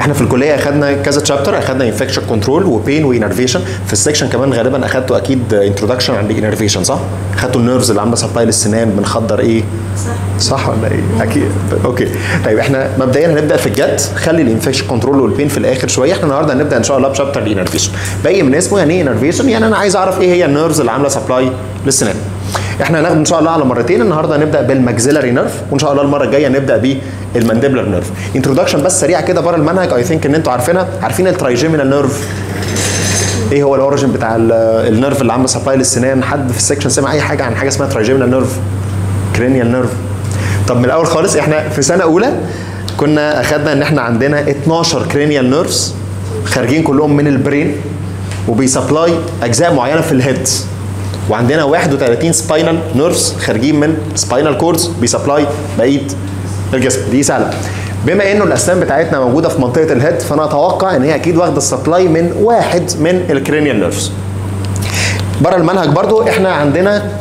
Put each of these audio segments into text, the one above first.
إحنا في الكلية أخدنا كذا chapter أخدنا infection control و pain و innervation في ال section كمان غالبا أخدته أكيد introduction عن ال innervation صح؟ اخدتوا ال nerves اللي عاملة supply للسنان بنخدر إيه؟ صح. صح ولا إيه؟ أكيد. okay. طيب إحنا مبدئيا هنبدأ في الجد. خلي ال infection control وال pain في الآخر شوية. إحنا النهارده هنبدأ إن شاء الله ب chapter ال innervation باين من اسمه يعني إيه innervation يعني أنا عايز أعرف إيه هي ال nerves اللي عاملة supply للسنان. إحنا هناخد إن شاء الله على مرتين. النهارده هنبدأ بال maxillary nerve وإن شاء الله المرة الجاية نبدا بال mandibular nerve. introduction بس سريع كده بره المنهج I think إن أنتوا عارفينها. عارفين ال trigeminal nerve؟ إيه هو ال origin بتاع ال- ال nerve اللي عامله supply للسنان؟ حد في ال section سمع أي حاجة عن حاجة اسمها trigeminal nerve؟ cranial nerve. طب من الأول خالص إحنا في سنة أولى كنا أخدنا إن إحنا عندنا 12 cranial nerves خارجين كلهم من ال brain وبي supply أجزاء معينة في ال head وعندنا 31 spinal nerves خارجين من spinal cords بي supply بقية الجسم. دي سهله بما إنه الأسنان بتاعتنا موجودة في منطقة ال head فأنا أتوقع إن هي أكيد واخدة ال supply من واحد من ال cranial nerves بره المنهج برضو إحنا عندنا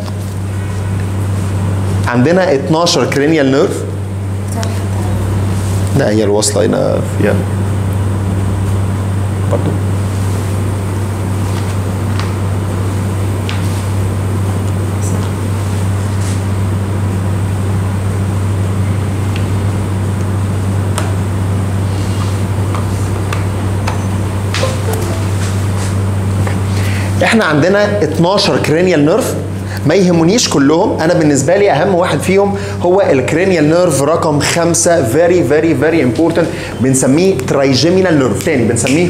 عندنا 12 cranial nerve لا هي الوصلة هنا فيها برضو. إحنا عندنا 12 cranial nerve ما يهمنيش كلهم. أنا بالنسبة لي أهم واحد فيهم هو ال cranial nerve رقم خمسة. very very very important بنسميه trigeminal nerve تاني بنسميه؟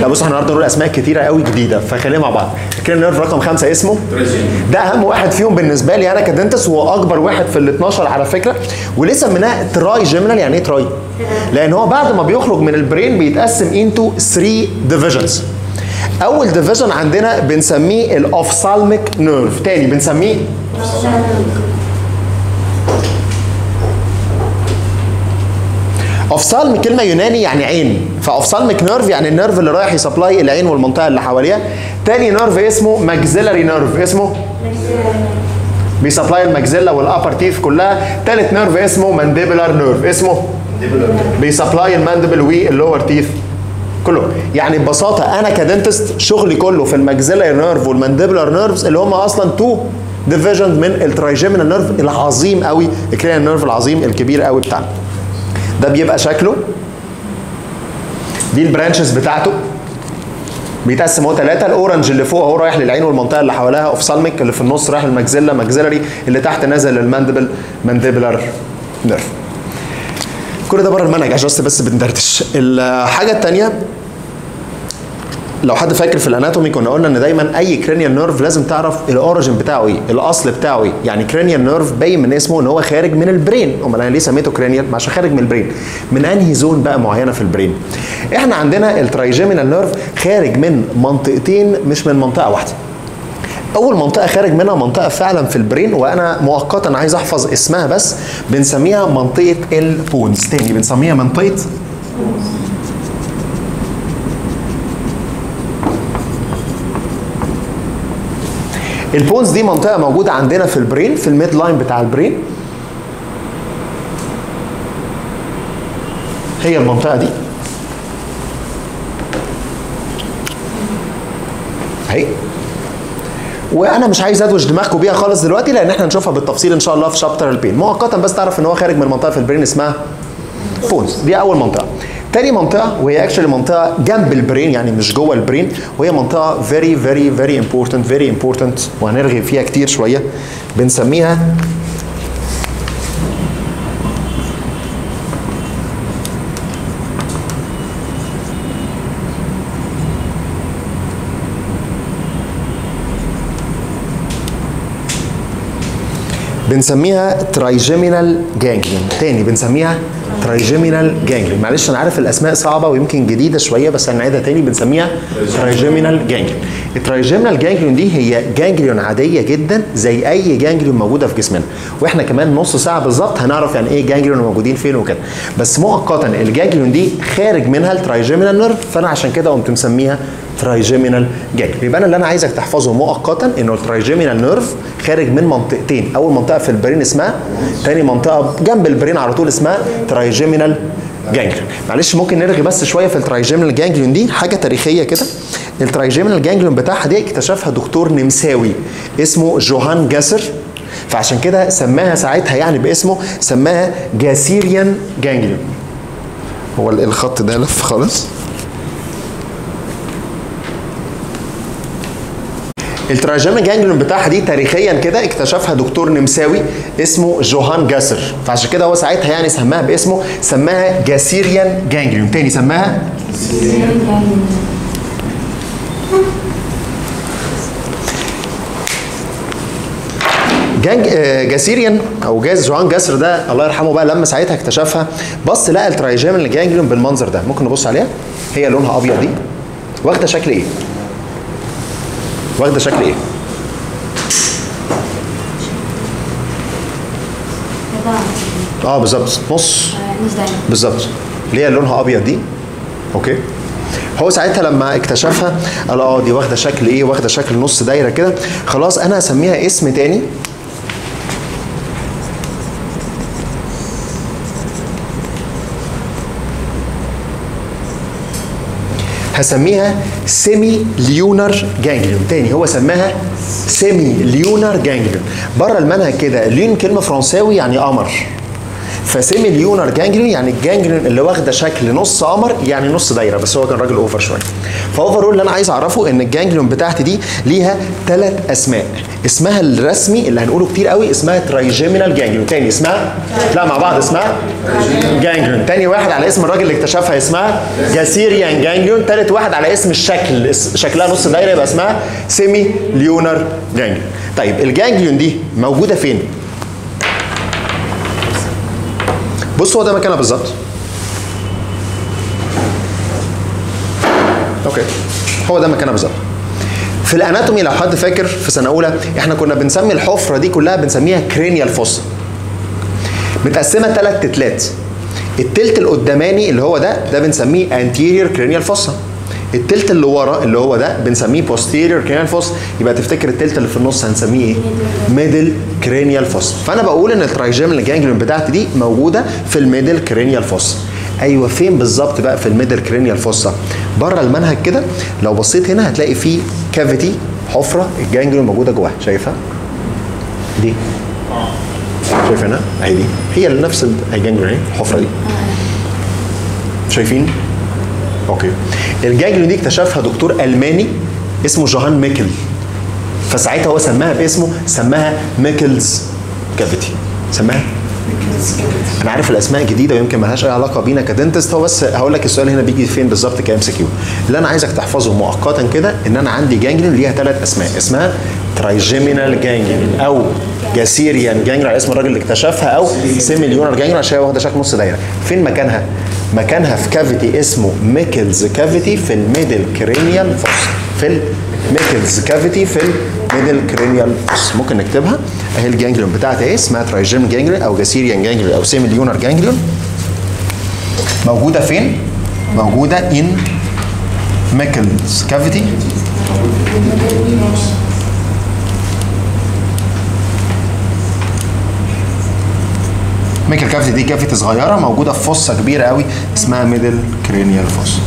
لا بص إحنا النهارده نقول أسماء كتيرة قوي جديدة فخلينا مع بعض. ال cranial nerve رقم خمسة اسمه؟ ده أهم واحد فيهم بالنسبة لي أنا ك dentist وهو أكبر واحد في ال 12 على فكرة وليه سميناه trigeminal يعني إيه tri؟ لأن هو بعد ما بيخرج من ال brain بيتقسم into 3 divisions أول division عندنا بنسميه ال ophthalmic nerve تاني بنسميه ophthalm كلمة يوناني يعني عين. ف ophthalmic nerve يعني ال nerve اللي رايح ي supply العين والمنطقة اللي حواليها. تاني nerve اسمه maxillary nerve اسمه بي supply ال maxilla وال upper teeth كلها. تالت nerve اسمه mandibular nerve اسمه بي supply ال mandible وال lower teeth كله. يعني ببساطة أنا ك dentist شغلي كله في ال maxillary nerve وال mandibular nerves اللي هم أصلا two division من ال trigeminal nerve العظيم قوي ال cranial nerve العظيم الكبير قوي بتاعنا. ده بيبقى شكله. دي ال branches بتاعته. بيتقسم هو ثلاثة ال orange اللي فوق اهو رايح للعين والمنطقة اللي حواليها ophthalmic اللي في النص رايح لل maxilla maxillary اللي تحت نازل لل mandible mandibular nerve. كل ده بره المنهج عشان بس بس بندردش. الحاجة التانية لو حد فاكر في ال anatomy كنا قلنا إن دايما أي cranial nerve لازم تعرف ال origin بتاعه إيه الأصل بتاعه إيه. يعني cranial nerve باين من اسمه إن هو خارج من ال brain أمال أنا ليه سميته cranial عشان خارج من ال brain من أنهي zone بقى معينة في ال brain إحنا عندنا ال trigeminal nerve خارج من منطقتين مش من منطقة واحدة. أول منطقة خارج منها منطقة فعلا في ال brain وأنا مؤقتا عايز أحفظ اسمها بس بنسميها منطقة ال pons. تاني بنسميها منطقة ال pons دي منطقة موجودة عندنا في ال brain في ال midline بتاع ال brain. هي المنطقة دي. أهي. وأنا مش عايز ادوش دماغكم بيها خالص دلوقتي لأن إحنا هنشوفها بالتفصيل إن شاء الله في chapter ال pain مؤقتا بس تعرف إن هو خارج من منطقة في ال brain اسمها pons دي أول منطقة. تاني منطقة وهي actually منطقة جنب ال brain يعني مش جوه ال brain وهي منطقة very very very important very important وهنرغي فيها كتير شوية. بنسميها بنسميها trigeminal ganglion تاني بنسميها trigeminal ganglion معلش أنا عارف الأسماء صعبة ويمكن جديدة شوية بس هنعيدها تاني. بنسميها trigeminal ganglion ال trigeminal ganglion دي هي ganglion عادية جدا زي أي ganglion موجودة في جسمنا. وإحنا كمان نص ساعة بالظبط هنعرف يعني إيه ganglion موجودين فين وكده. بس مؤقتا ال ganglion دي خارج منها ال trigeminal nerve فأنا عشان كده قمت مسميها trigeminal ganglion يبقى أنا اللي أنا عايزك تحفظه مؤقتا إنه ال trigeminal nerve خارج من منطقتين. أول منطقة في ال brain اسمها تاني منطقة جنب ال brain على طول اسمها trigeminal ganglion معلش ممكن نرغي بس شوية في ال trigeminal ganglion دي حاجة تاريخية كده. ال trigeminal ganglion بتاعها دي اكتشفها دكتور نمساوي اسمه جوهان جاسر. فعشان كده سماها ساعتها يعني باسمه سماها Gasserian ganglion هو الخط ده لف خالص؟ ال trigeminal ganglion بتاعها دي تاريخيا كده اكتشفها دكتور نمساوي اسمه جوهان جاسر. فعشان كده هو ساعتها يعني سماها باسمه سماها Gasserian ganglion تاني سماها؟ جانج آه، Gasserian أو جاز جوهان جاسر ده الله يرحمه بقى لما ساعتها اكتشفها بص لقى ال trigeminal ganglion بالمنظر ده. ممكن نبص عليها؟ هي لونها أبيض دي. واخدة شكل إيه؟ واخدة شكل إيه؟ آه بالظبط. نص بالظبط. اللي هي لونها أبيض دي. أوكي. هو ساعتها لما اكتشفها قال آه دي واخدة شكل إيه؟ واخدة شكل نص دايرة كده. خلاص أنا هسميها اسم تاني. هسميها semilunar ganglion. تاني هو سماها semilunar ganglion. بره المنهج كده lune كلمة فرنساوي يعني قمر. ف semilunar ganglion يعني ال ganglion اللي واخدة شكل نص قمر يعني نص دايرة بس هو كان راجل over شوية. ف over اللي أنا عايز أعرفه إن ال ganglion بتاعتي دي ليها ثلاث أسماء. اسمها الرسمي اللي هنقوله كتير قوي اسمها trigeminal ganglion تاني اسمها؟ لا مع بعض اسمها ganglion تاني واحد على اسم الراجل اللي اكتشفها اسمها Gasserian ganglion تالت واحد على اسم الشكل شكلها نص دايرة يبقى اسمها semilunar ganglion طيب ال ganglion دي موجودة فين؟ بص هو ده مكانها بالظبط. okay. هو ده مكانها بالظبط. في ال anatomy لو حد فاكر في سنة أولى إحنا كنا بنسمي الحفرة دي كلها بنسميها cranial fossa متقسمة ثلاث تتلات. التلت القداماني اللي هو ده ده بنسميه anterior cranial fossa. التلت اللي ورا اللي هو ده بنسميه posterior cranial fossa يبقى تفتكر التلت اللي في النص هنسميه إيه؟ middle cranial fossa. فأنا بقول إن ال trigeminal ganglion بتاعتي دي موجودة في ال middle cranial fossa. أيوه فين بالظبط بقى في ال middle cranial fossa بره المنهج كده لو بصيت هنا هتلاقي فيه cavity حفرة ال ganglion موجودة جواها. شايفها؟ دي. شايف هنا؟ أهي دي. هي نفس ال ganglion أهي الحفره دي. شايفين؟ okay. ال ganglion دي اكتشفها دكتور ألماني اسمه جوهان ميكل. فساعتها هو سماها باسمه سماها Meckel's cavity. سماها؟ أنا عارف الأسماء جديده ويمكن ملهاش أي علاقة بينا ك dentist. هو بس هقول لك السؤال هنا بيجي فين بالظبط ك MCQ اللي أنا عايزك تحفظه مؤقتا كده إن أنا عندي ganglion ليها ثلاث أسماء. اسمها trigeminal ganglion أو Gasserian ganglion على اسم الراجل اللي اكتشفها أو semilunar ganglion عشان هي واخدة شكل نص دايرة. فين مكانها؟ مكانها في cavity اسمه Meckel's cavity في ال middle cranial fossa في ال Meckel's cavity في ال middle cranial fossa ممكن نكتبها؟ أهي ال ganglion بتاعتي إيه اسمها trigeminal ganglion أو Gasserian ganglion أو semilunar ganglion موجودة فين؟ موجودة in Meckel's cavity Meckel cavity دي cavity صغيرة موجودة في fossa كبيرة قوي اسمها middle cranial fossa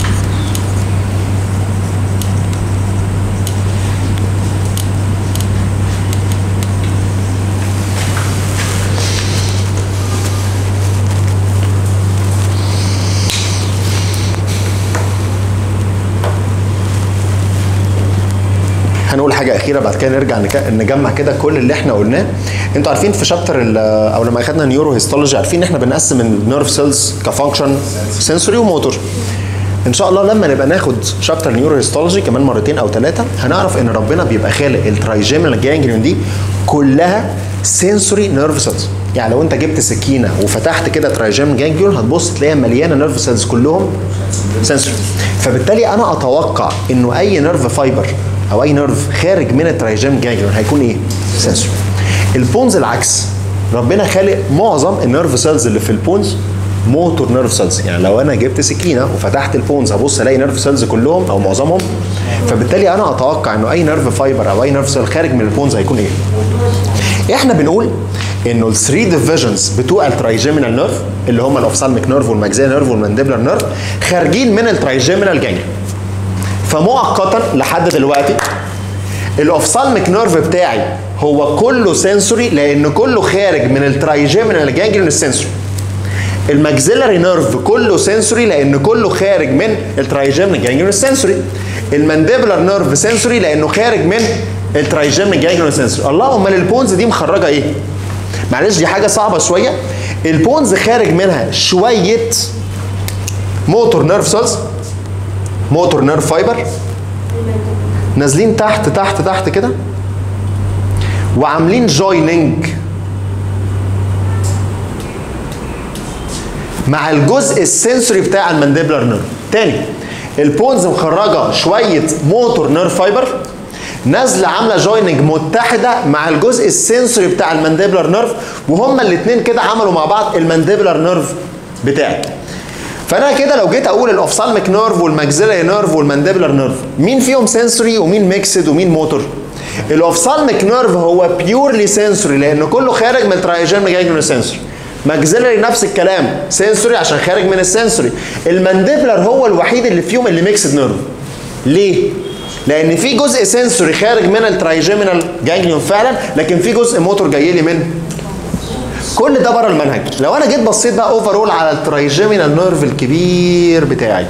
هنقول حاجة أخيرة بعد كده نرجع نجمع كده كل اللي إحنا قلناه. أنتوا عارفين في chapter أو لما أخدنا neurohistology عارفين إحنا بنقسم ال nerve cells ك function sensory و motor إن شاء الله لما نبقى ناخد chapter neurohistology كمان مرتين أو ثلاثة هنعرف إن ربنا بيبقى خالق ال trigeminal ganglion دي كلها sensory nerve cells يعني لو أنت جبت سكينة وفتحت كده trigeminal ganglion هتبص تلاقيها مليانة nerve cells كلهم sensory فبالتالي أنا أتوقع إنه أي nerve fiber أو أي nerve خارج من ال trigeminal ganglion هيكون إيه؟ sensory. ال pons العكس. ربنا خالق معظم ال nerve cells اللي في ال pons motor nerve cells يعني لو أنا جبت سكينة وفتحت ال pons هبص ألاقي nerve cells كلهم أو معظمهم. فبالتالي أنا أتوقع إنه أي nerve fiber أو أي nerve cell خارج من ال pons هيكون إيه؟ إحنا بنقول إنه ال three divisions بتوع ال trigeminal nerve اللي هم ال ophthalmic nerve وال maxillary nerve وال mandibular nerve خارجين من ال trigeminal ganglion فمؤقتا لحد دلوقتي ال ophthalmic nerve بتاعي هو كله sensory لأن كله خارج من ال trigeminal ganglion ال sensory ال maxillary nerve كله sensory لأن كله خارج من ال trigeminal ganglion ال sensory ال mandibular nerve sensory لأنه خارج من ال trigeminal ganglion ال sensory الله أمال ال pons دي مخرجة إيه؟ معلش دي حاجة صعبة شوية. ال pons خارج منها شوية motor nerve cells motor nerve fiber نازلين تحت تحت تحت كده وعاملين joining مع الجزء ال sensory بتاع ال mandibular nerve تاني ال pons مخرجة شوية motor nerve fiber نازلة عاملة joining متحدة مع الجزء ال sensory بتاع ال mandibular nerve وهما الاثنين كده عملوا مع بعض ال mandibular nerve بتاعي. فانا كده لو جيت أقول ال ophthalmic nerve وال maxillary nerve وال mandibular nerve مين فيهم sensory ومين mixed ومين motor ال ophthalmic nerve هو purely sensory لأن كله خارج من ال trigeminal ganglion sensory maxillary نفس الكلام sensory عشان خارج من ال sensory ال mandibular هو الوحيد اللي فيهم اللي mixed nerve ليه؟ لأن في جزء sensory خارج من ال trigeminal ganglion فعلا لكن في جزء موتور جاي لي من كل ده بره المنهج. لو أنا جيت بصيت بقى overall على ال trigeminal nerve الكبير بتاعي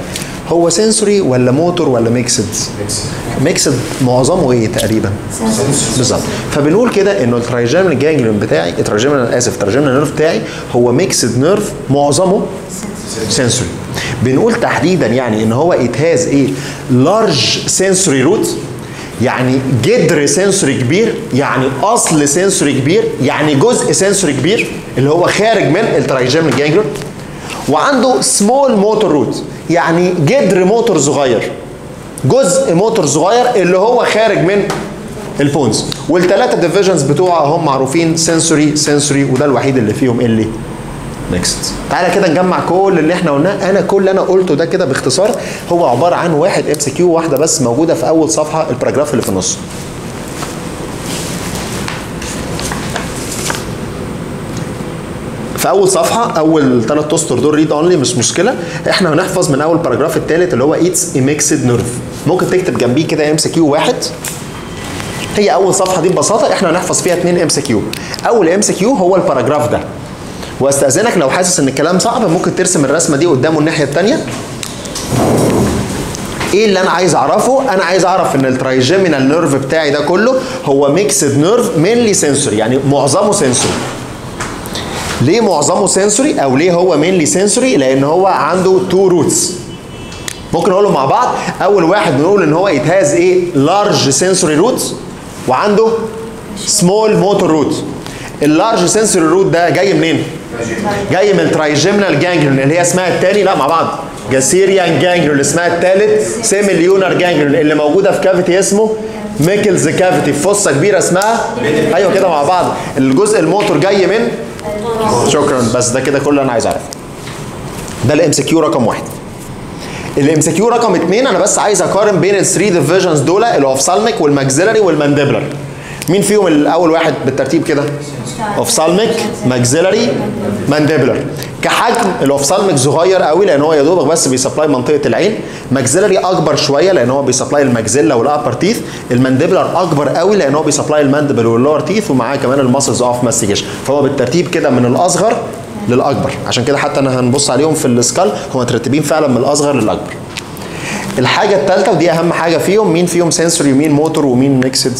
هو sensory ولا موتور ولا mixed mixed معظمه إيه تقريبا؟ بالظبط. فبنقول كده إنه ال trigeminal ganglion بتاعي ال trigeminal آسف ال trigeminal nerve بتاعي هو mixed nerve معظمه sensory بنقول تحديدا يعني إن هو it has إيه large sensory root يعني جدر sensory كبير يعني أصل sensory كبير يعني جزء sensory كبير اللي هو خارج من ال trigeminal ganglion وعنده small motor root يعني جدر موتور صغير جزء موتور صغير اللي هو خارج من ال pons والثلاثه divisions بتوعه هم معروفين sensory sensory وده الوحيد اللي فيهم اللي next تعالى كده نجمع كل اللي إحنا قلناه. أنا كل اللي أنا قلته ده كده باختصار هو عبارة عن واحد MCQ واحدة بس موجودة في أول صفحة ال paragraph اللي في النص. في أول صفحة أول ثلاث اسطر دول read only مش مشكلة. إحنا هنحفظ من أول paragraph الثالث اللي هو it's mixed nerve ممكن تكتب جنبيه كده MCQ واحد. هي أول صفحة دي ببساطة إحنا هنحفظ فيها اثنين MCQ. أول MCQ هو ال paragraph ده. واستأذنك لو حاسس إن الكلام صعب ممكن ترسم الرسمة دي قدامه الناحية الثانية إيه اللي أنا عايز أعرفه؟ أنا عايز أعرف إن ال trigeminal nerve بتاعي ده كله هو mixed nerve mainly sensory يعني معظمه sensory ليه معظمه sensory أو ليه هو mainly sensory لأن هو عنده two roots ممكن نقولهم مع بعض. أول واحد بنقول إن هو it has إيه large sensory root وعنده small motor root ال large sensory root ده جاي منين؟ جاي من ال trigeminal ganglion اللي هي اسمها الثاني لا مع بعض. Gasserian ganglion اللي اسمها الثالث semilunar ganglion اللي موجودة في cavity اسمه Meckel's cavity في fossa كبيرة اسمها أيوه كده مع بعض. الجزء الموتور جاي من شكرا. بس ده كده كل اللي أنا عايز أعرفه. ده ال MCQ رقم واحد. ال MCQ رقم اثنين أنا بس عايز أقارن بين ال three divisions دول ال ophthalmic وال maxillary وال mandibular مين فيهم الأول واحد بالترتيب كده؟ ophthalmic maxillary mandibular كحجم ال ophthalmic صغير قوي لأن هو يا دوبك بس بي supply منطقة العين. maxillary أكبر شوية لأن هو بيسبلاي الماكسيلا والأبر تيث. المانديبلر أكبر قوي لأن هو بي supply ال mandible وال lower teeth ومعاه كمان ال muscles of mastication فهو بالترتيب كده من الأصغر للأكبر. عشان كده حتى أنا هنبص عليهم في ال skull هم مترتبين فعلا من الأصغر للأكبر. الحاجة الثالثه ودي أهم حاجة فيهم مين فيهم sensory ومين موتور ومين mixed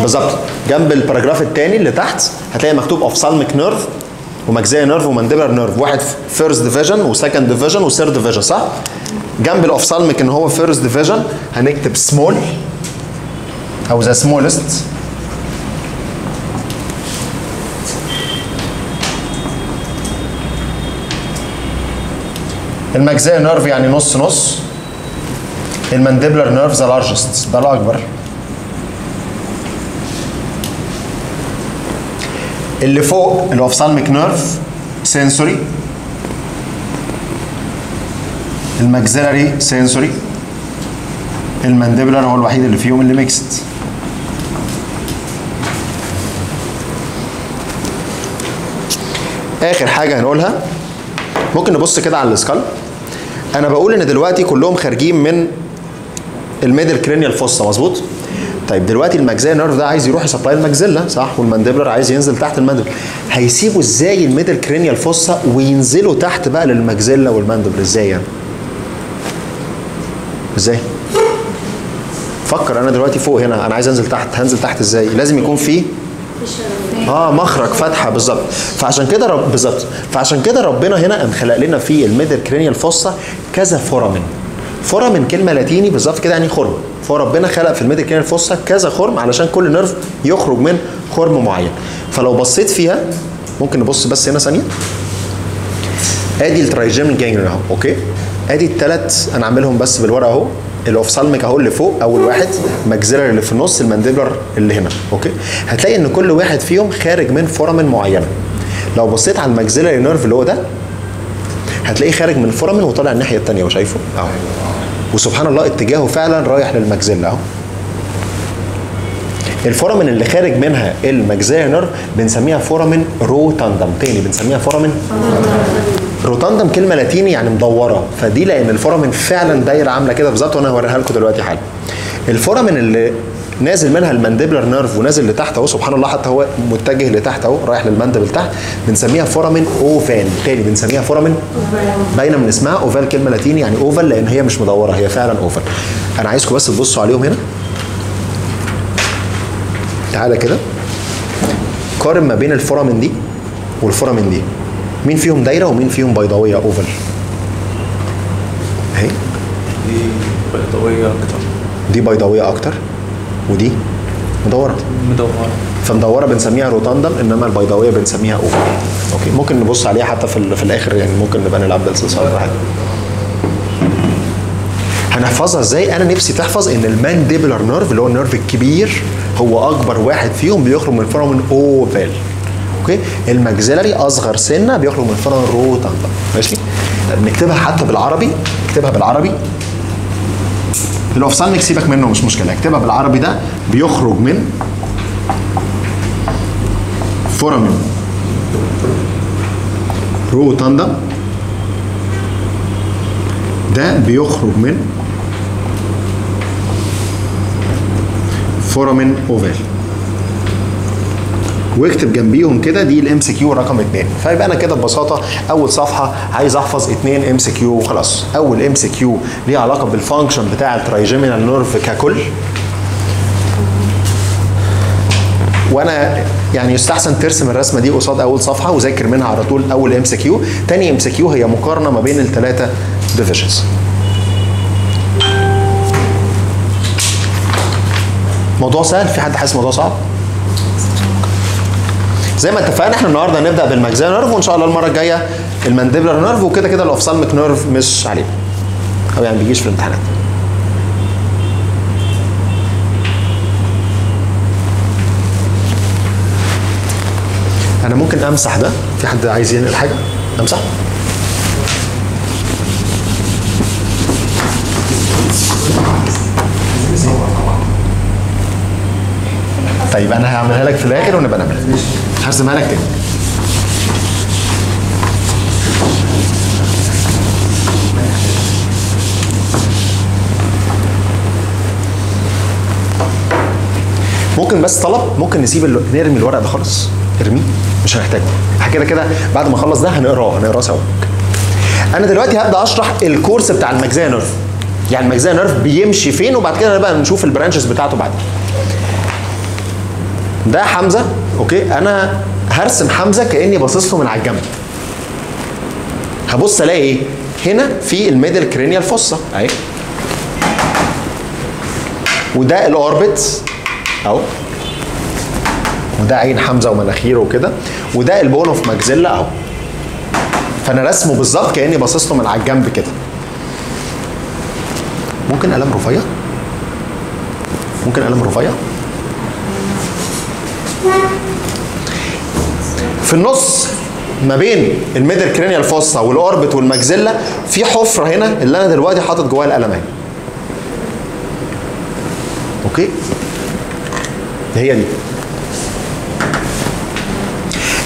بالظبط. جنب ال paragraph الثاني اللي تحت هتلاقي مكتوب ophthalmic nerve و maxillary nerve و mandibular nerve واحد first division و second division و third division صح؟ جنب ال ophthalmic إن هو first division هنكتب سمول أو the smallest ال maxillary nerve يعني نص نص. ال mandibular nerve the largest ده الأكبر. اللي فوق ال ophthalmic nerve sensory ال maxillary sensory ال mandibular هو الوحيد اللي فيهم اللي mixed آخر حاجة هنقولها ممكن نبص كده على ال skull. أنا بقول إن دلوقتي كلهم خارجين من ال middle cranial fossa مظبوط؟ طيب دلوقتي ال maxillary nerve ده عايز يروح ي supply ال maxilla صح؟ والمانديبلر عايز ينزل تحت ال mandible هيسيبوا إزاي ال middle cranial fossa وينزلوا تحت بقى للمجزله وال mandible إزاي يعني؟ إزاي؟ فكر أنا دلوقتي فوق هنا. أنا عايز أنزل تحت. هنزل تحت إزاي؟ لازم يكون في آه مخرج فتحة بالظبط. فعشان كده رب بالظبط. فعشان كده ربنا هنا قام خلق لنا في ال middle cranial fossa كذا foramen. foramen كلمة لاتيني بالظبط كده يعني خرم. فربنا خلق في ال middle cranial fossa كذا خرم علشان كل nerve يخرج من خرم معين. فلو بصيت فيها ممكن نبص بس هنا ثانية. ادي ال trigeminal ganglion اهو okay؟ ادي الثلاث أنا عاملهم بس بالورقة اهو. ال ophthalmic اهو اللي فوق اول واحد. maxillary اللي في النص ال mandibular اللي هنا okay؟ هتلاقي ان كل واحد فيهم خارج من foramen معينة. لو بصيت على ال maxillary nerve اللي هو ده هتلاقيه خارج من foramen وطالع الناحية الثانية وشايفه اهو. وسبحان الله اتجاهه فعلا رايح لل maxilla أهو. ال foramen اللي خارج منها ال maxillary nerve بنسميها foramen rotundum. تاني بنسميها foramen rotundum كلمة لاتيني يعني مدورة. فدي لأن ال foramen فعلا دايرة عاملة كده بالظبط وأنا هوريها لكم دلوقتي حالا. ال foramen اللي نازل منها ال mandibular nerve ونازل لتحت اهو سبحان الله حتى هو متجه لتحت اهو رايح لل mandible تحت بنسميها foramen ovale تاني بنسميها foramen باينه من اسمها ovale كلمة لاتيني يعني oval لأن هي مش مدورة هي فعلا oval. أنا عايزكم بس تبصوا عليهم هنا. تعالى كده. قارن ما بين ال foramen دي وال foramen دي. مين فيهم دايرة ومين فيهم بيضاوية oval؟ أهي. دي بيضاوية أكتر. دي بيضاوية أكتر. ودي مدورة. مدورة. فمدورة بنسميها rotundum إنما البيضاويه بنسميها ovale okay. ممكن نبص عليها حتى في, في الآخر يعني ممكن نبقى نلعب بالصلصال ولا حاجة هنحفظها إزاي؟ أنا نفسي تحفظ إن ال mandibular nerve اللي هو ال nerve الكبير هو أكبر واحد فيهم بيخرج من foramen ovale okay؟ ال maxillary أصغر سنة بيخرج من foramen rotundum. ماشي؟ نكتبها حتى بالعربي. اكتبها بالعربي. ال ophthalmic سيبك منه مش مشكلة. اكتبها بالعربي ده بيخرج من foramen rotundum ده بيخرج من foramen ovale. واكتب جنبيهم كده دي ال MCQ رقم اثنين فيبقى أنا كده ببساطة أول صفحة عايز أحفظ اثنين MCQ وخلاص. أول MCQ ليه علاقة بال function بتاع ال trigeminal nerve ككل. وأنا يعني يستحسن ترسم الرسمة دي قصاد أول صفحة وذاكر منها على طول أول ام سي كيو تاني ام سي كيو هي مقارنة ما بين الثلاثه divisions موضوع سهل في حد حاسس موضوع صعب؟ زي ما اتفقنا إحنا النهارده هنبدأ بال maxillary nerve وإن شاء الله المرة الجاية ال mandibular nerve وكده كده ال ophthalmic nerve مش عليه أو يعني بيجيش في الامتحانات. أنا ممكن أمسح ده؟ في حد عايز ينقل حاجة؟ أمسح. طيب أنا هعملها لك في الآخر ونبقى نعملها. هرسمها لك تاني. ممكن بس طلب ممكن نسيب ال... نرمي الورق ده خالص. ارميه مش هنحتاجه. كده كده بعد ما اخلص ده هنقراه هنقراه سوا. أنا دلوقتي هبدأ اشرح ال course بتاع ال maxillary nerve يعني ال maxillary nerve بيمشي فين وبعد كده بقى نشوف ال branches بتاعته بعدين. ده حمزة okay؟ أنا هرسم حمزة كأني باصص له من على الجنب. هبص ألاقي إيه؟ هنا في ال middle cranial fossa. أهي. وده ال orbit أهو. وده عين حمزة ومناخيره وكده. وده ال bone of maxilla أهو. فأنا رسمه بالظبط كأني باصص له من على الجنب كده. ممكن قلم رفيع؟ ممكن قلم رفيع؟ في النص ما بين ال middle cranial fossa وال orbit وال maxilla في حفرة هنا اللي أنا دلوقتي حاطط جواها القلم اهي okay؟ هي دي.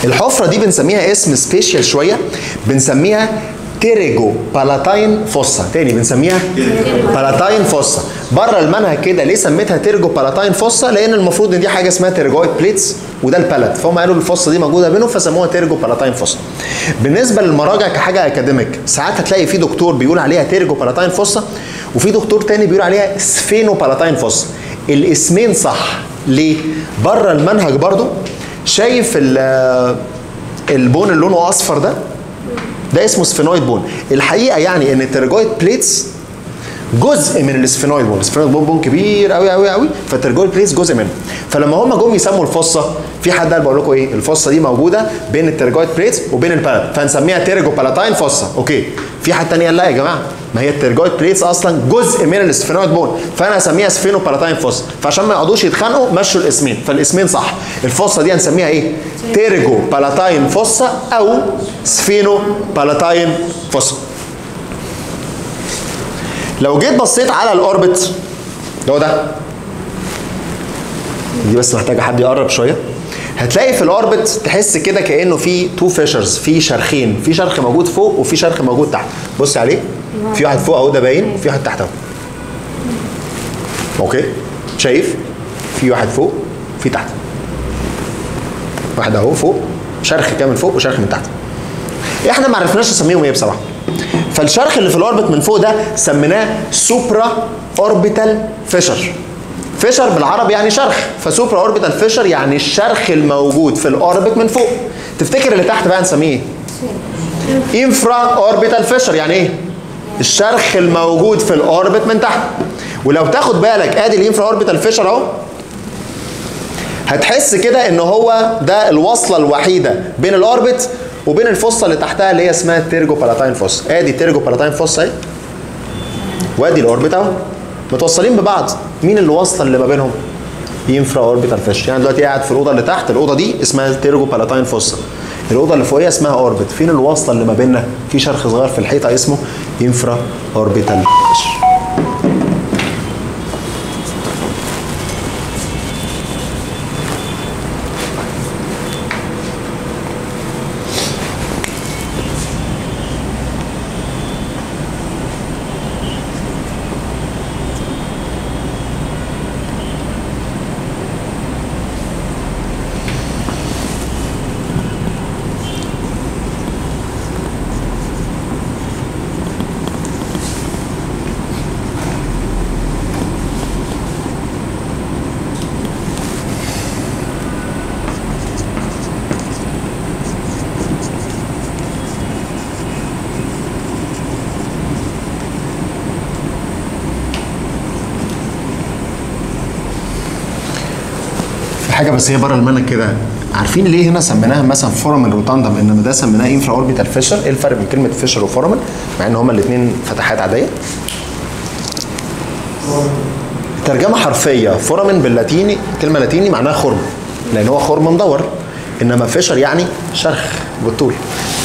الحفرة دي بنسميها اسم special شوية بنسميها pterygopalatine fossa. تاني بنسميها palatine fossa. بره المنهج كده ليه سميتها pterygopalatine fossa؟ لأن المفروض إن دي حاجة اسمها pterygoid plates وده ال palate فهم قالوا ال fossa دي موجودة بينهم فسموها pterygopalatine fossa. بالنسبة للمراجع كحاجة academic ساعات هتلاقي في دكتور بيقول عليها pterygopalatine fossa وفي دكتور تاني بيقول عليها sphenopalatine fossa. الاسمين صح. ليه؟ بره المنهج برضو شايف ال- ال bone اللي لونه أصفر ده؟ ده اسمه sphenoid bone. الحقيقة يعني إن ال pterygoid plates جزء من ال sphenoid bone ال sphenoid bone bone كبير قوي قوي قوي فال pterygoid plates جزء منه. فلما هم جم يسموا ال fossa في حد قال بقول لكم إيه؟ ال fossa دي موجودة بين ال pterygoid plates وبين ال palate فنسميها pterygopalatine fossa. okay. في حد تاني قال لا يا جماعة ما هي ال pterygoid plates أصلا جزء من ال sphenoid bone. فأنا هسميها sphenopalatine fossa. فعشان ما يقعدوش يتخانقوا مشوا الاسمين. فالاسمين صح. ال fossa دي هنسميها إيه؟ pterygopalatine fossa أو sphenopalatine fossa. لو جيت بصيت على ال orbit اللي هو ده دي بس محتاجة حد يقرب شوية. هتلاقي في ال orbit تحس كده كأنه في two fissures في شرخين في شرخ موجود فوق وفي شرخ موجود تحت. بص عليه في واحد فوق أهو ده باين في واحد تحت أهو. okay؟ شايف؟ في واحد فوق في تحت. واحد أهو فوق شرخ كامل فوق وشرخ من تحت. إحنا ما عرفناش نسميهم إيه بصراحة. فالشرخ اللي في ال orbit من فوق ده سميناه supraorbital fissure. fissure بالعربي يعني شرخ. ف supraorbital fissure يعني الشرخ الموجود في ال orbit من فوق. تفتكر اللي تحت بقى نسميه إيه؟ infraorbital fissure. يعني إيه؟ الشرخ الموجود في ال orbit من تحت. ولو تاخد بالك آدي ال infraorbital fissure أهو. هتحس كده إن هو ده الوصلة الوحيدة بين ال orbit وبين ال fossa اللي تحتها اللي هي اسمها ال pterygopalatine fossa ادي ال pterygopalatine fossa اهي. وادي ال orbit اهو. متوصلين ببعض. مين اللي واصلة اللي ما بينهم؟ infraorbital fissure يعني دلوقتي قاعد في الأوضة اللي تحت. الأوضة دي اسمها ال pterygopalatine fossa الأوضة اللي فوقيها اسمها اوربت فين الوصله اللي ما بيننا؟ في شرخ صغير في الحيطة اسمه ينفرا اوربيتال فيش حاجة بس هي بره المنهج كده. عارفين ليه هنا سميناها مثلا foramen rotundum؟ انما ده سميناه infraorbital fissure إيه الفرق بين كلمة fissure و foramen مع إن هما الاثنين فتحات عادية. ترجمة حرفية. foramen باللاتيني كلمة لاتيني معناها خرم لأن هو خرم مدور إنما fissure يعني شرخ بالطول.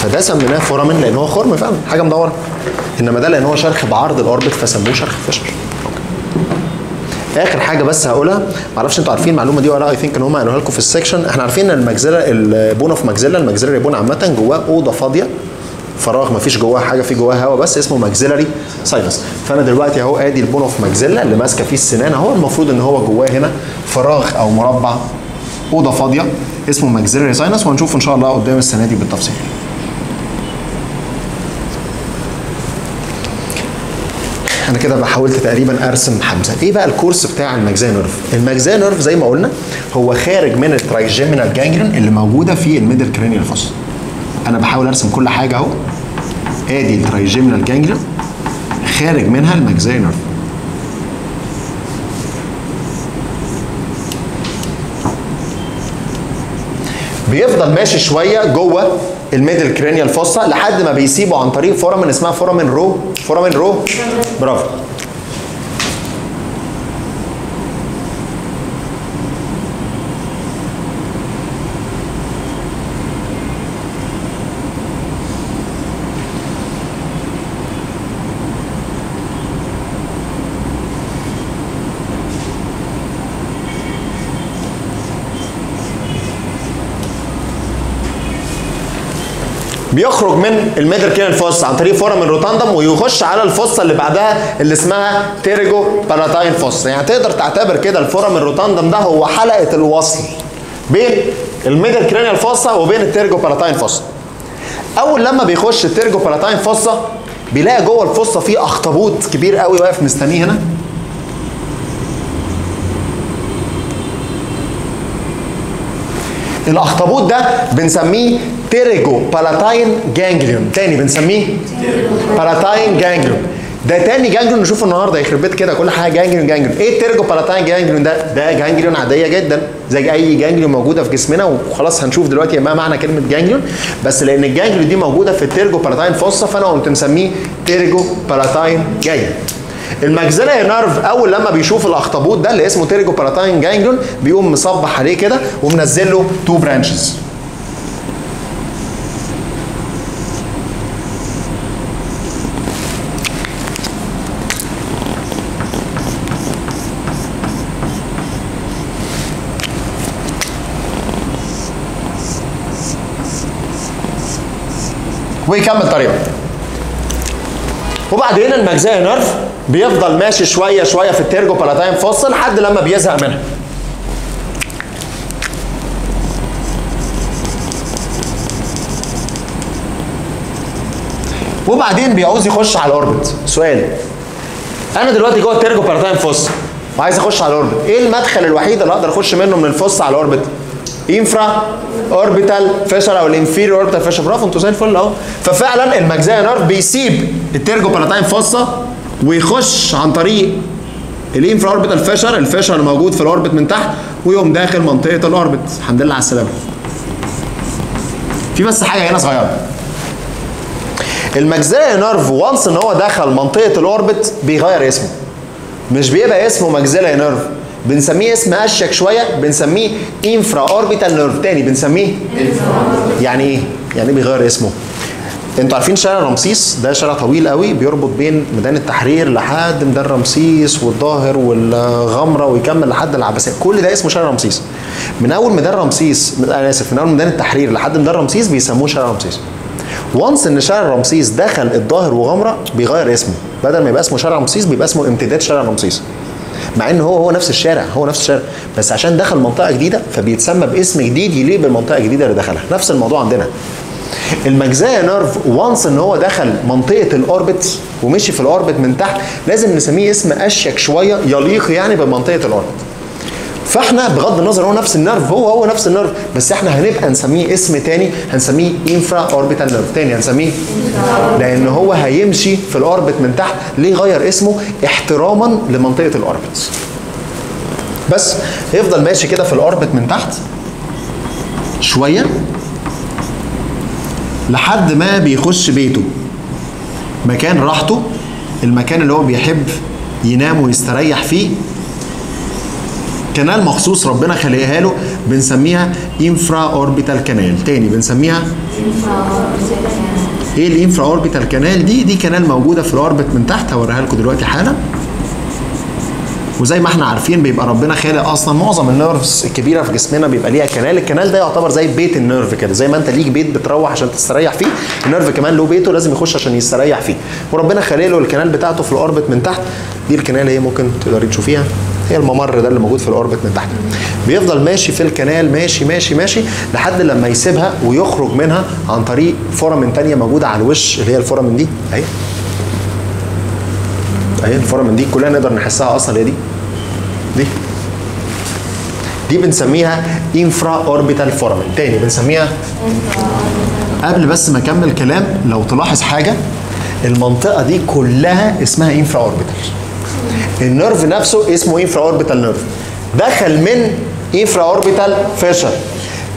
فده سميناه foramen لأن هو خرم فعلا حاجة مدورة. إنما ده لأن هو شرخ بعرض ال orbit فسموه شرخ fissure آخر حاجة بس هقولها. معرفش أنتوا عارفين المعلومة دي ولا لأ I think إن هم قالوها لكم في ال section إحنا عارفين إن ال maxilla ال bone of maxilla ال maxillary bone عامة جواه أوضة فاضية. فراغ ما فيش جواه حاجة في جواه هواء بس اسمه maxillary sinus فأنا دلوقتي أهو آدي ال bone of maxilla اللي ماسكة فيه السنان أهو. المفروض إن هو جواه هنا فراغ أو مربع أوضة فاضية اسمه maxillary sinus وهنشوف إن شاء الله قدام السنة دي بالتفصيل. أنا كده بقى حاولت تقريبا أرسم حمزة. إيه بقى ال course بتاع ال maxillary nerve ال maxillary nerve زي ما قلنا هو خارج من ال trigeminal ganglion اللي موجودة في ال middle cranial fossa أنا بحاول أرسم كل حاجة أهو. آدي ال trigeminal ganglion خارج منها ال maxillary nerve بيفضل ماشي شوية جوه ال middle cranial fossa لحد ما بيسيبه عن طريق foramen اسمها foramen ro. فورامين رو. برافو بيخرج من ال middle cranial fossa عن طريق foramen rotundum ويخش على ال fossa اللي بعدها اللي اسمها pterygopalatine fossa. يعني تقدر تعتبر كده ال foramen rotundum ده هو حلقة الوصل بين ال middle cranial fossa وبين ال pterygopalatine fossa أول لما بيخش ال pterygopalatine fossa بيلاقي جوه ال fossa في أخطبوط كبير قوي واقف مستنيه هنا. الأخطبوط ده بنسميه pterygopalatine ganglion تاني بنسميه palatine ganglion ده تاني ganglion نشوفه النهارده يخرب بيت كده كل حاجة ganglion ganglion إيه ال pterygopalatine ganglion ده ده ganglion عاديه جدا زي اي ganglion موجوده في جسمنا وخلاص هنشوف دلوقتي ما معنى كلمه ganglion بس لأن ال ganglion دي موجوده في ال pterygopalatine fossa فانا قمت مسميه pterygopalatine ganglion ال maxillary nerve اول لما بيشوف الاخطبوط ده اللي اسمه pterygopalatine ganglion بيقوم مصبح عليه كده ومنزل له two branches ويكمل طريقه وبعدين ال maxillary nerve بيفضل ماشي شوية شوية في ال pterygopalatine fossa لحد لما بيزهق منها. وبعدين بيعوز يخش على ال orbit سؤال. أنا دلوقتي جوه ال pterygopalatine fossa وعايز أخش على ال orbit إيه المدخل الوحيد اللي أقدر أخش منه من ال fossa على ال orbit infraorbital fissure أو ال inferior orbital fissure برافو أنتوا زي الفل اهو. ففعلا ال maxillary nerve بيسيب ال pterygopalatine fossa ويخش عن طريق ال infraorbital fissure ال fissure الموجود في ال orbit من تحت ويقوم داخل منطقة ال orbit الحمد لله على السلامة. في بس حاجة هنا صغيرة. ال maxillary nerve once إن هو دخل منطقة ال orbit بيغير اسمه. مش بيبقى اسمه maxillary nerve بنسميه اسم اشيك شوية بنسميه infraorbital nerve تاني بنسميه يعني إيه؟ يعني إيه بيغير اسمه؟ أنتوا عارفين شارع رمسيس؟ ده شارع طويل قوي بيربط بين ميدان التحرير لحد ميدان رمسيس والظاهر والغمرة ويكمل لحد العباسية. كل ده اسمه شارع رمسيس. من أول ميدان رمسيس أنا آسف من أول ميدان التحرير لحد ميدان رمسيس بيسموه شارع رمسيس. وانس إن شارع رمسيس دخل الظاهر وغمره بيغير اسمه. بدل ما يبقى اسمه شارع رمسيس بيبقى اسمه امتداد شارع رمسيس. مع إن هو هو نفس الشارع هو نفس الشارع. بس عشان دخل منطقة جديدة فبيتسمى باسم جديد يليق بالمنطقة الجديدة اللي دخلها. نفس الموضوع عندنا. ال maxillary nerve once إن هو دخل منطقة ال orbit ومشي في ال orbit من تحت لازم نسميه اسم أشيك شوية يليق يعني بمنطقة ال orbit فاحنا بغض النظر هو نفس ال nerve هو هو نفس ال nerve بس إحنا هنبقى نسميه اسم تاني هنسميه infraorbital nerve تاني هنسميه لأن هو هيمشي في ال orbit من تحت ليه غير اسمه؟ احتراما لمنطقة ال orbit بس هيفضل ماشي كده في ال orbit من تحت شوية لحد ما بيخش بيته. مكان راحته المكان اللي هو بيحب ينام ويستريح فيه canal مخصوص ربنا خلقها له بنسميها infraorbital canal تاني بنسميها إيه ال infraorbital canal دي؟ دي canal موجودة في ال orbit من تحت هوريها لكم دلوقتي حالا. وزي ما إحنا عارفين بيبقى ربنا خالق أصلا معظم ال nerves الكبيرة في جسمنا بيبقى ليها canal ال canal ده يعتبر زي بيت ال nerve كده زي ما أنت ليك بيت بتروح عشان تستريح فيه ال nerve كمان له بيته لازم يخش عشان يستريح فيه. وربنا خالق له ال canal بتاعته في ال orbit من تحت. دي ال canal هي ممكن تقدري تشوفيها؟ هي الممر ده اللي موجود في ال orbit من تحت. بيفضل ماشي في ال canal ماشي ماشي ماشي لحد لما يسيبها ويخرج منها عن طريق foramen تانية موجودة على الوش اللي هي ال foramen دي. أهي. أهي ال foramen دي كلنا نقدر نحسها أصلا هي دي. دي. دي بنسميها infraorbital foramen تاني بنسميها قبل بس ما أكمل كلام لو تلاحظ حاجة المنطقة دي كلها اسمها infraorbital ال nerve نفسه اسمه infraorbital nerve دخل من infraorbital fissure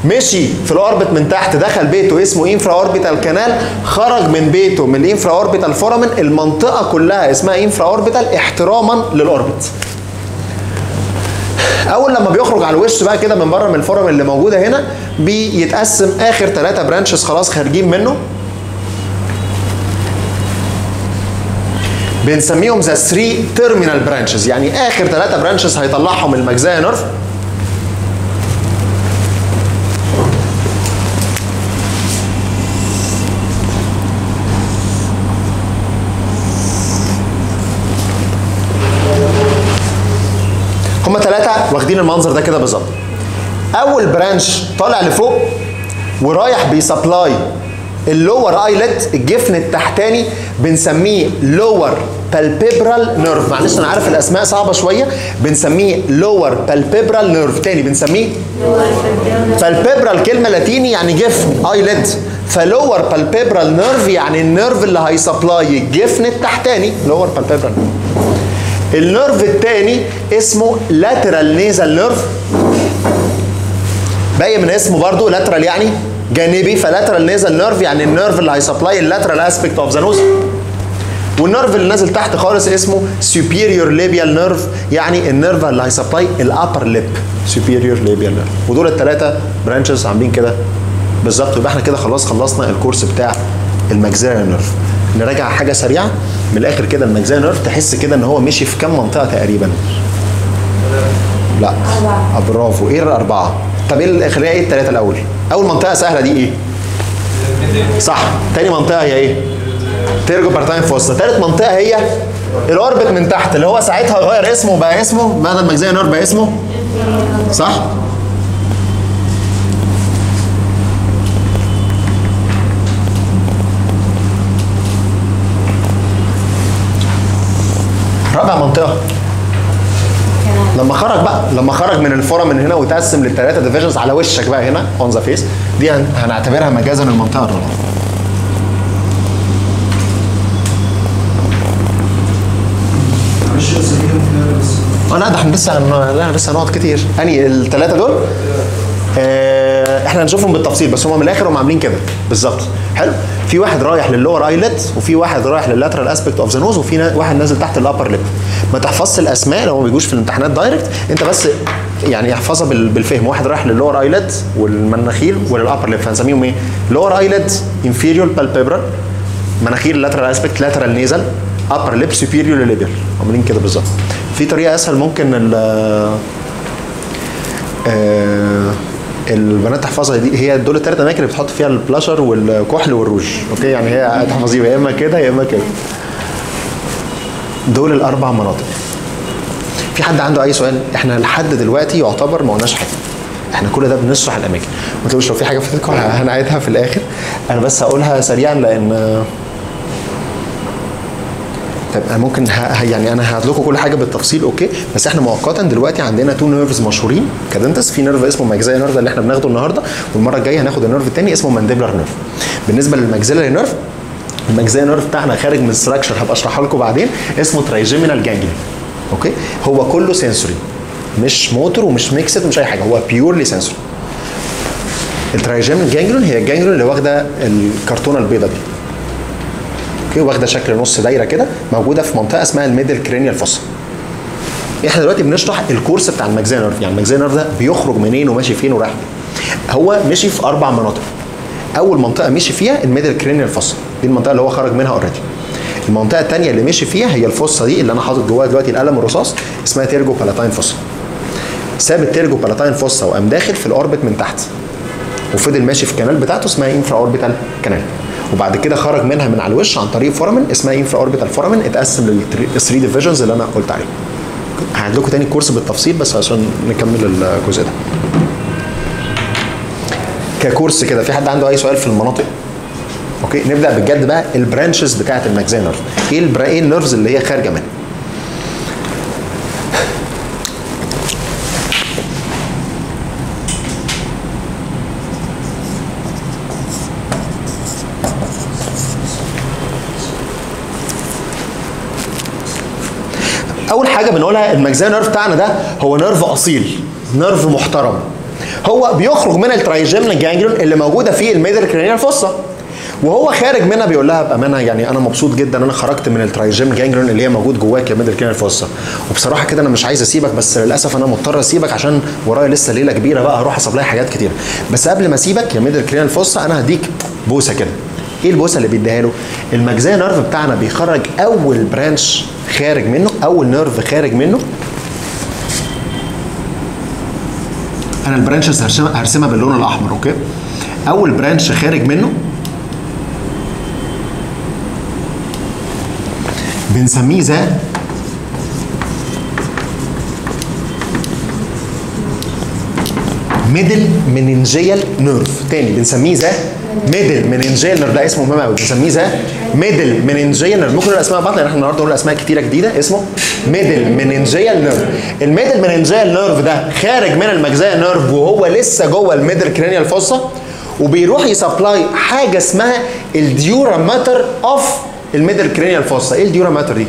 مشي في ال orbit من تحت دخل بيته اسمه infraorbital canal خرج من بيته من ال infraorbital foramen المنطقة كلها اسمها infraorbital احتراما لل orbit. أول لما بيخرج على الوش بقى كده من بره من ال foramen اللي موجودة هنا بيتقسم آخر ثلاثة branches خلاص خارجين منه. بنسميهم the 3 terminal branches يعني آخر ثلاثة branches هيطلعهم ال maxillary nerve هما ثلاثة واخدين المنظر ده كده بالظبط. أول branch طالع لفوق ورايح بي supply. ال lower eyelid الجفن التحتاني بنسميه lower palpebral nerve معلش أنا عارف الأسماء صعبة شوية. بنسميه lower palpebral nerve تاني بنسميه palpebral كلمة لاتيني يعني جفن eyelid ف lower palpebral nerve يعني ال nerve اللي هي supply الجفن التحتاني lower palpebral ال nerve الثاني اسمه lateral nasal nerve باين من اسمه برضو lateral يعني جانبي ف lateral nasal nerve يعني ال nerve اللي هي supply ال lateral aspect of the nose وال nerve اللي نازل تحت خالص اسمه superior labial nerve يعني ال nerve اللي هي supply ال upper lip superior labial nerve. ودول الثلاثه branches عاملين كده. بالظبط يبقى إحنا كده خلاص خلصنا الكورس بتاع ال maxillary nerve نراجع حاجة سريعة. من الآخر كده ال maxillary nerve تحس كده إن هو مشي في كام منطقة تقريبا. لا برافو إيه الأربعة؟ طب إيه خليها إيه الثلاثه الأول؟ أول منطقة سهلة دي إيه؟ صح. تاني منطقة هي إيه؟ pterygopalatine fossa تالت منطقة هي ال orbit من تحت اللي هو ساعتها غير اسمه بقى اسمه بدل maxillary nerve بقى اسمه. صح؟ رابع منطقة. لما خرج بقى لما خرج من ال foramen هنا وتقسم للثلاثه divisions على وشك بقى هنا on the face دي هن- هنعتبرها مجازا المنطقة الرابعة. آه لا ده إحنا لسه لسه هنقعد كتير. أني الثلاثه دول؟ آه إحنا هنشوفهم بالتفصيل بس هم من الآخر هم عاملين كده. بالظبط. حلو؟ في واحد رايح لل lower eyelid وفي واحد رايح لل lateral aspect of the nose وفي واحد نازل تحت ال upper lip ما تحفظش الأسماء لو ما بيجوش في الامتحانات direct انت بس يعني احفظها بال- بالفهم. واحد رايح لل lower eyelid والمناخير ولل upper lip فهنسميهم إيه؟ lower eyelid inferior palpebral مناخير lateral aspect lateral nasal upper lip superior labial عاملين كده بالظبط. في طريقة أسهل ممكن ال آه، البنات تحفظها. دي هي دول الثلاث أماكن اللي بتحط فيها البلاشر والكحل والروج. أوكي؟ يعني هي تحفظيهم يا إما كده يا إما كده. دول الأربع مناطق. في حد عنده أي سؤال؟ إحنا لحد دلوقتي يعتبر ما قلناش حاجة. إحنا كل ده بنشرح الأماكن. ما تقولوش لو في حاجة فاتتكم هنعيدها في الآخر. أنا بس هقولها سريعا لأن طيب أنا ممكن ه... يعني أنا هقول لكم كل حاجة بالتفصيل أوكي؟ بس إحنا مؤقتا دلوقتي عندنا two nerves مشهورين. ك dentists في nerve اسمه maxillary nerve اللي إحنا بناخده النهارده والمرة الجاية هناخد ال nerve الثاني اسمه mandibular nerve بالنسبة لل maxillary nerve ال maxillary nerve بتاعنا خارج من ال structure هبقى أشرحها لكم بعدين اسمه trigeminal ganglion أوكي؟ هو كله sensory مش موتور ومش mixed ومش أي حاجة هو purely sensory ال trigeminal ganglion هي ال ganglion اللي واخدة الكرتونة البيضاء دي. أوكي واخده شكل نص دايره كده موجوده في منطقه اسمها ال middle cranial fossa إحنا دلوقتي بنشرح ال course بتاع ال maxillary nerve. يعني ال maxillary nerve ده بيخرج منين وماشي فين ورايح فين. هو مشي في أربع مناطق. اول منطقه مشي فيها ال middle cranial fossa دي المنطقة اللي هو خرج منها already المنطقة الثانية اللي مشي فيها هي ال fossa دي اللي أنا حاطط جواها دلوقتي القلم الرصاص اسمها pterygopalatine fossa ساب ال pterygopalatine fossa وقام داخل في ال orbit من تحت. وفضل ماشي في ال canal بتاعته اسمها infraorbital canal وبعد كده خرج منها من على الوش عن طريق foramen اسمها infraorbital foramen اتقسم لل 3 divisions اللي أنا قلت عليهم. هعيد لكم تاني ال course بالتفصيل بس عشان نكمل الجزء ده. ك course كده في حد عنده أي سؤال في المناطق؟ أوكي نبدأ بجد بقى. البرانشز بتاعة الماكسين نيرف إيه البرا إيه النيرفز اللي هي خارجة منها؟ بنقولها ال maxillary nerve بتاعنا ده هو nerve أصيل nerve محترم. هو بيخرج من ال trigeminal ganglion اللي موجودة في ال middle cranial fossa. وهو خارج منها بيقول لها بأمانة يعني أنا مبسوط جدا أنا خرجت من ال trigeminal ganglion اللي هي موجود جواك يا middle cranial fossa. وبصراحة كده أنا مش عايز أسيبك بس للأسف أنا مضطر أسيبك عشان ورايا لسه ليلة كبيرة بقى هروح اصب لها حاجات كتير. بس قبل ما أسيبك يا middle cranial fossa أنا هديك بوسة كده. إيه البوسة اللي بيديها له؟ ال maxillary nerve بتاعنا بيخرج أول branch خارج منه أول nerve خارج منه. أنا ال branches هرسمها هرسمها باللون الأحمر أوكي؟ أول branch خارج منه. بنسميه the middle meningeal nerve. تاني بنسميه the middle meningeal nerve. ده اسمه مهم قوي بنسميه the middle meningeal nerve. ممكن نقول أسماء بعض لأن إحنا النهارده نقول أسماء كتيرة جديدة. اسمه middle meningeal nerve. ال middle meningeal nerve ده خارج من ال maxillary nerve وهو لسه جوه ال middle cranial fossa وبيروح ي supply حاجة اسمها ال dura mater of ال middle cranial fossa. إيه ال dura mater دي؟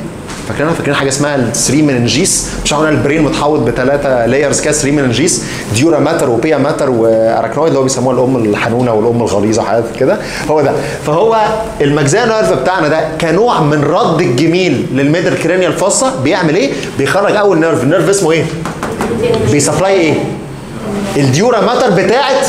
فاكرينها؟ فاكرين حاجة اسمها ال three meninges مش عارف ال brain متحوط بثلاثه layers كده 3 meninges dura mater و pia mater و arachnoid اللي هو بيسموها الأم الحنونة والأم الغليظة حاجات كده. هو ده. فهو ال maxillary nerve بتاعنا ده كنوع من رد الجميل لل middle cranial fossa بيعمل إيه؟ بيخرج أول nerve ال nerve اسمه إيه؟ بي supply إيه؟ ال dura mater بتاعت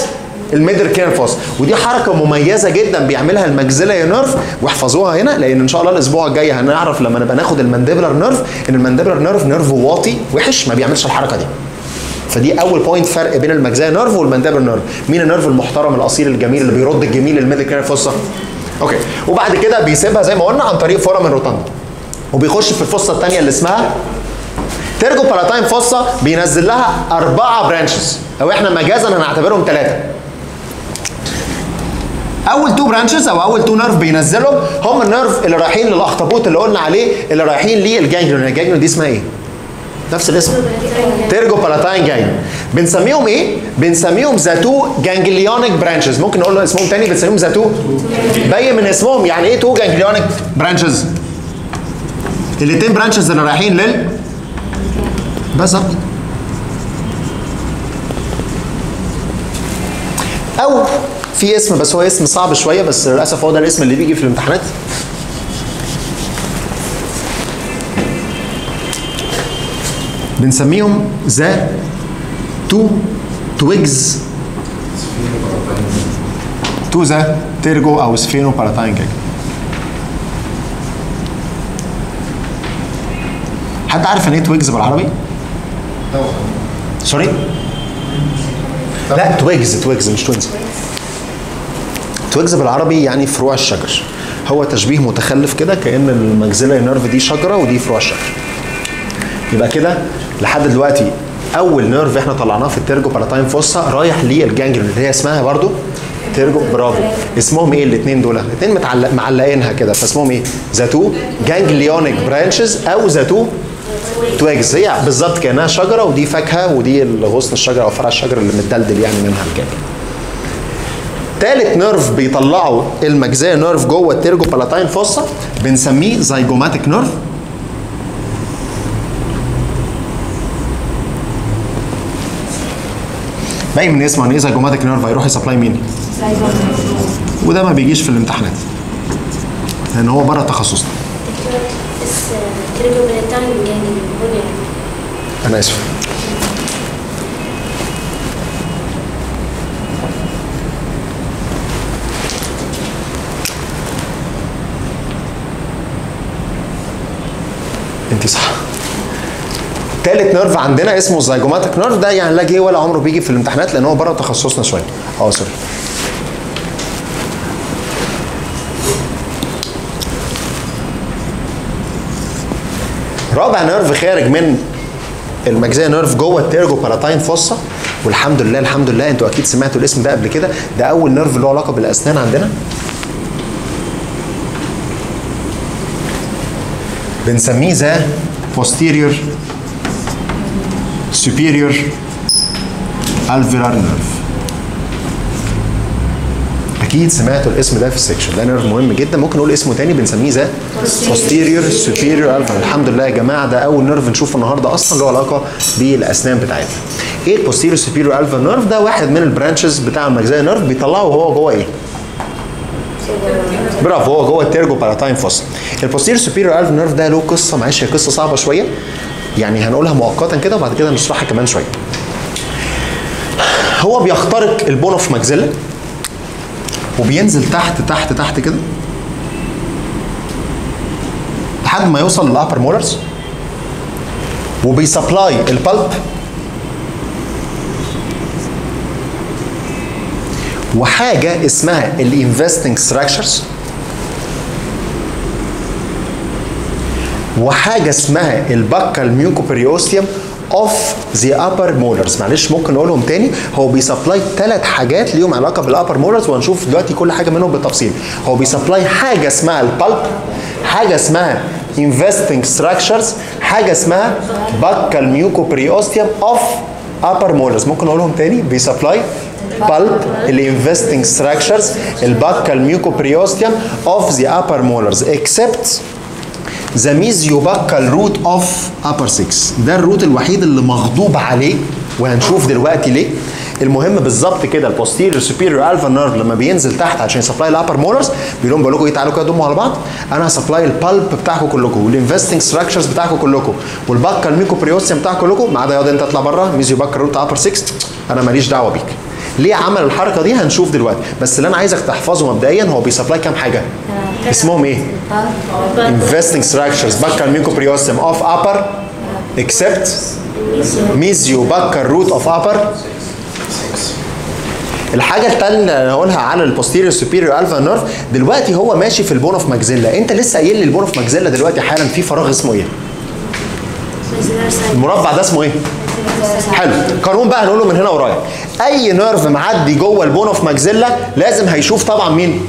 ال middle cranial fossa ودي حركة مميزة جدا بيعملها ال maxillary nerve واحفظوها هنا لأن إن شاء الله الأسبوع الجاي هنعرف لما نبقى ناخد ال mandibular nerve إن ال mandibular nerve nerve واطي وحش ما بيعملش الحركة دي. فدي أول point فرق بين ال maxillary nerve وال mandibular nerve. مين ال nerve المحترم الأصيل الجميل اللي بيرد الجميل لل middle cranial fossa أوكي. وبعد كده بيسيبها زي ما قلنا عن طريق foramen rotundum وبيخش في ال fossa الثانية اللي اسمها pterygopalatine fossa بينزل لها أربعة branches أو إحنا مجازا هنعتبرهم ثلاثة أول two branches أو أول two nerve بينزلهم هم ال nerve اللي رايحين للأخطبوط اللي قلنا عليه اللي رايحين لل ganglion ال ganglion دي اسمها إيه؟ نفس الاسم pterygopalatine ganglion بنسميهم إيه؟ بنسميهم the two ganglionic branches ممكن نقول اسمهم تاني بنسميهم the two باين من اسمهم يعني إيه two ganglionic branches؟ الاثنين branches اللي رايحين لل بالظبط أو في اسم بس هو اسم صعب شوية بس للأسف هو ده الاسم اللي بيجي في الامتحانات. بنسميهم the two twigs. to the pterygo أو sphenopalatine ganglion حد عارف يعني إيه twigs بالعربي؟ sorry؟ لا twigs twigs مش twins twigs بالعربي يعني فروع الشجر. هو تشبيه متخلف كده كأن ال maxillary nerve دي شجرة ودي فروع الشجر. يبقى كده لحد دلوقتي أول nerve إحنا طلعناه في ال pterygopalatine fossa رايح لل ganglion اللي هي اسمها برضو pterygo برافو. اسمهم إيه الاثنين دول؟ الاثنين متعلق معلقينها كده. فاسمهم إيه؟ the two ganglionic branches أو the two twigs. هي بالظبط كأنها شجرة ودي فاكهة ودي غصن الشجرة أو فرع الشجره اللي متدلدل يعني منها ال ganglion تالت nerve بيطلعوا ال maxillary nerve جوه ال pterygopalatine fossa بنسميه zygomatic nerve. باين من اسمه ان إيه zygomatic nerve؟ هيروح ي supply مين؟ وده ما بيجيش في الامتحانات. لأن هو بره تخصصنا. يعني أنا آسف. انت صح. تالت nerve عندنا اسمه ال zygomatic nerve. ده يعني لا جه ولا عمره بيجي في الامتحانات لأن هو بره تخصصنا شوية. آه sorry. رابع nerve خارج من ال maxillary nerve جوه ال pterygopalatine fossa. والحمد لله الحمد لله أنتوا أكيد سمعتوا الاسم ده قبل كده. ده أول nerve له علاقة بالأسنان عندنا. بنسميه the posterior superior alveolar nerve. أكيد سمعتوا الاسم ده في ال section ده nerve مهم جدا. ممكن نقول اسمه تاني بنسميه the posterior superior alveolar. الحمد لله يا جماعة ده أول nerve نشوفه النهارده أصلا له علاقة بالأسنان بتاعتنا. إيه ال posterior superior alveolar nerve ده واحد من ال branches بتاع ال maxillary nerve بيطلعه وهو جوه إيه؟ برافو هو جوه ال pterygopalatine fossa ال posterior superior alveolar nerve ده له قصة معلش هي قصة صعبة شوية. يعني هنقولها مؤقتا كده وبعد كده نشرحها كمان شوية. هو بيخترق ال bone of maxilla وبينزل تحت تحت تحت كده لحد ما يوصل لل upper molars وبي supply ال pulp وحاجة اسمها ال investing structures وحاجة اسمها ال buccal mucoperiosteum of the upper molars معلش ممكن نقولهم تاني. هو بي supply ثلاث حاجات ليهم علاقة بال upper molars وهنشوف دلوقتي كل حاجة منهم بالتفصيل. هو بي supply حاجة اسمها ال pulp حاجة اسمها investing structures حاجة اسمها buccal mucoperiosteum of upper molars. ممكن نقولهم تاني؟ بي supply pulp ال investing structures ال buccal mucoperiosteum of the upper molars except the mesiobuccal root of upper six. ده ال root الوحيد اللي مغضوب عليه وهنشوف دلوقتي ليه. المهم بالظبط كده ال posterior superior alveolar nerve لما بينزل تحت عشان ي supply ال upper molars بيقول لهم بقول لكم إيه تعالوا كده ضموا على بعض. أنا ه supply ال pulp بتاعكم كلكم وال investing structures بتاعكم كلكم وال buccal mucoperiosteum بتاعكم كلكم ما عدا ياض انت اطلع بره mesiobuccal root upper 6 أنا ماليش دعوة بيك. ليه عمل الحركة دي هنشوف دلوقتي. بس اللي أنا عايزك تحفظه مبدئيا هو بي supply كام حاجة؟ اسمهم إيه؟ Investing structures. buccal mucoperiosteum of upper. Except mesiobuccal root of upper. الحاجة الثانية اللي هقولها على ال posterior superior alveolar nerve دلوقتي هو ماشي في ال bone of maxilla أنت لسه قايل لي ال bone of maxilla دلوقتي حالا في فراغ اسمه إيه؟ المربع ده اسمه إيه؟ حلو. قانون بقى هنقوله من هنا ورايح أي nerve معدي جوه ال bone of maxilla لازم هيشوف طبعا مين؟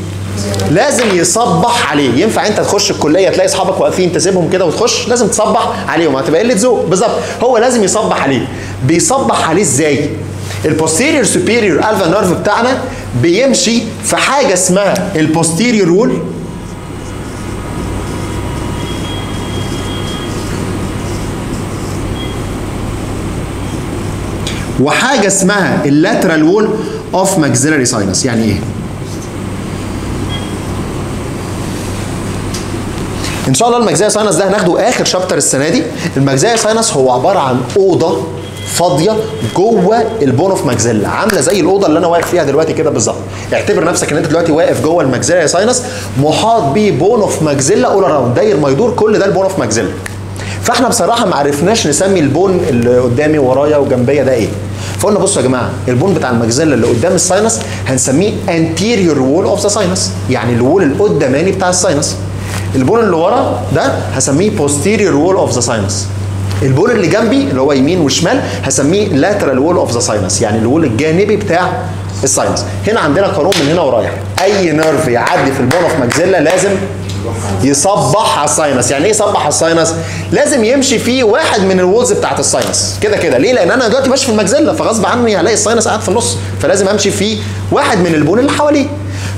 لازم يصبح عليه. ينفع أنت تخش الكلية تلاقي أصحابك واقفين تسيبهم كده وتخش؟ لازم تصبح عليهم هتبقى قلة ذوق. بالظبط. هو لازم يصبح عليه. بيصبح عليه إزاي؟ ال posterior superior alveolar nerve بتاعنا بيمشي في حاجة اسمها ال posterior wall وحاجة اسمها ال lateral wall of maxillary sinus يعني إيه؟ إن شاء الله ال maxillary sinus ده هناخده آخر chapter السنة دي. ال maxillary sinus هو عبارة عن أوضة فاضية جوه ال bone of maxilla عاملة زي الأوضة اللي أنا واقف فيها دلوقتي كده بالظبط. اعتبر نفسك إن أنت دلوقتي واقف جوه ال maxillary sinus محاط بيه bone of maxilla all around داير ما يدور كل ده ال bone of maxilla فإحنا بصراحة ما عرفناش نسمي ال bone اللي قدامي ورايا وجنبيا ده إيه. فقلنا بصوا يا جماعة ال bone بتاع ال maxilla اللي قدام ال sinus هنسميه anterior wall of the sinus يعني ال wall القداماني بتاع ال sinus. ال bone اللي ورا ده هسميه posterior wall of the sinus. ال bone اللي جنبي اللي هو يمين وشمال هسميه lateral wall of the sinus يعني ال wall الجانبي بتاع ال sinus هنا عندنا قانون من هنا ورايح. أي nerve يعدي في ال bone of maxilla لازم يصبح على ال sinus يعني إيه يصبح على ال sinus لازم يمشي فيه واحد من ال walls بتاعت ال sinus كده كده. ليه؟ لأن أنا دلوقتي ماشي في ال maxilla فغصب عني هلاقي ال sinus قاعد في النص. فلازم أمشي فيه واحد من ال bone اللي حواليه.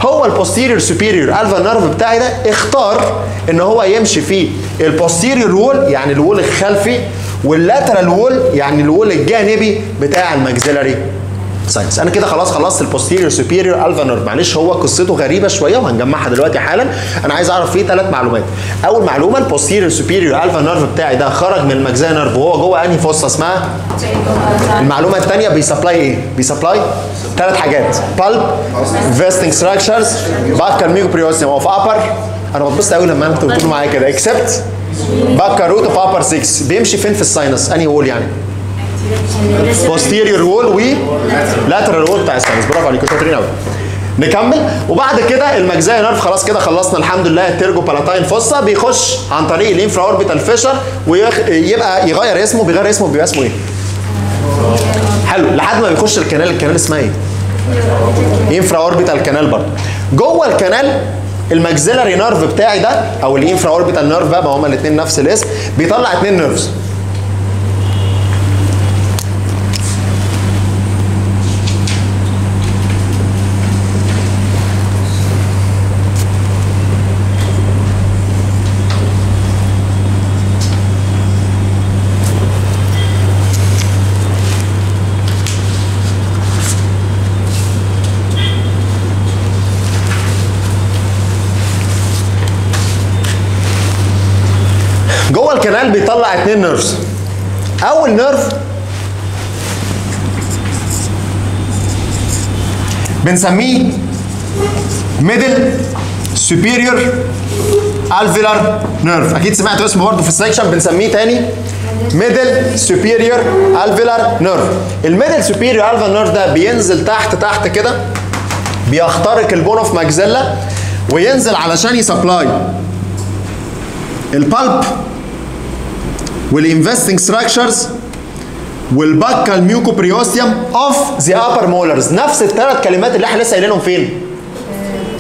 هو ال posterior superior alveolar nerve بتاعي ده اختار إن هو يمشي في ال posterior wall يعني ال wall الخلفي وال lateral wall يعني ال wall الجانبي بتاع ال maxillary sinus أنا كده خلاص خلصت ال posterior superior alveolar nerve معلش هو قصته غريبة شوية وهنجمعها دلوقتي حالا. أنا عايز أعرف فيه ثلاث معلومات. أول معلومة ال posterior superior alveolar nerve بتاعي ده خرج من ال maxillary nerve وهو جوه أنهي fossa اسمها؟ المعلومة الثانية بي supply إيه؟ بي supply ثلاث حاجات. pulp investing structures buccal mucoperiosteum of upper أنا بتبسط قوي لما أنتوا بتقولوا معايا كده. except buccal root of upper 6 بيمشي فين في ال sinus أنهي wall يعني؟ Posterior wall و lateral wall بتاع ال sinus برافو عليكم شاطرين قوي نكمل. وبعد كده ال maxillary nerve خلاص كده خلصنا الحمد لله. ال pterygopalatine fossa بيخش عن طريق ال infraorbital fissure ويبقى يغير اسمه. بيغير اسمه بيبقى اسمه إيه؟ حلو. لحد ما بيخش ال canal. ال canal اسمها إيه؟ infraorbital canal برضه. جوه ال canal ال maxillary nerve بتاعي ده أو ال infraorbital nerve بقى ما هما الاثنين نفس الاسم بيطلع اثنين nerves. ال canal بيطلع اتنين nerves أول nerve بنسميه middle superior alveolar nerve أكيد سمعتوا اسمه برضه في ال section بنسميه تاني middle superior alveolar nerve ال middle superior alveolar nerve ده بينزل تحت تحت كده بيخترق ال bone of maxilla وينزل علشان يسبلاي. البالب والانفستنج ستراكشرز والباكال ميوكوبريوستيوم اوف ذا ابر مولرز نفس الثلاث كلمات اللي إحنا لسه قايلينهم فين؟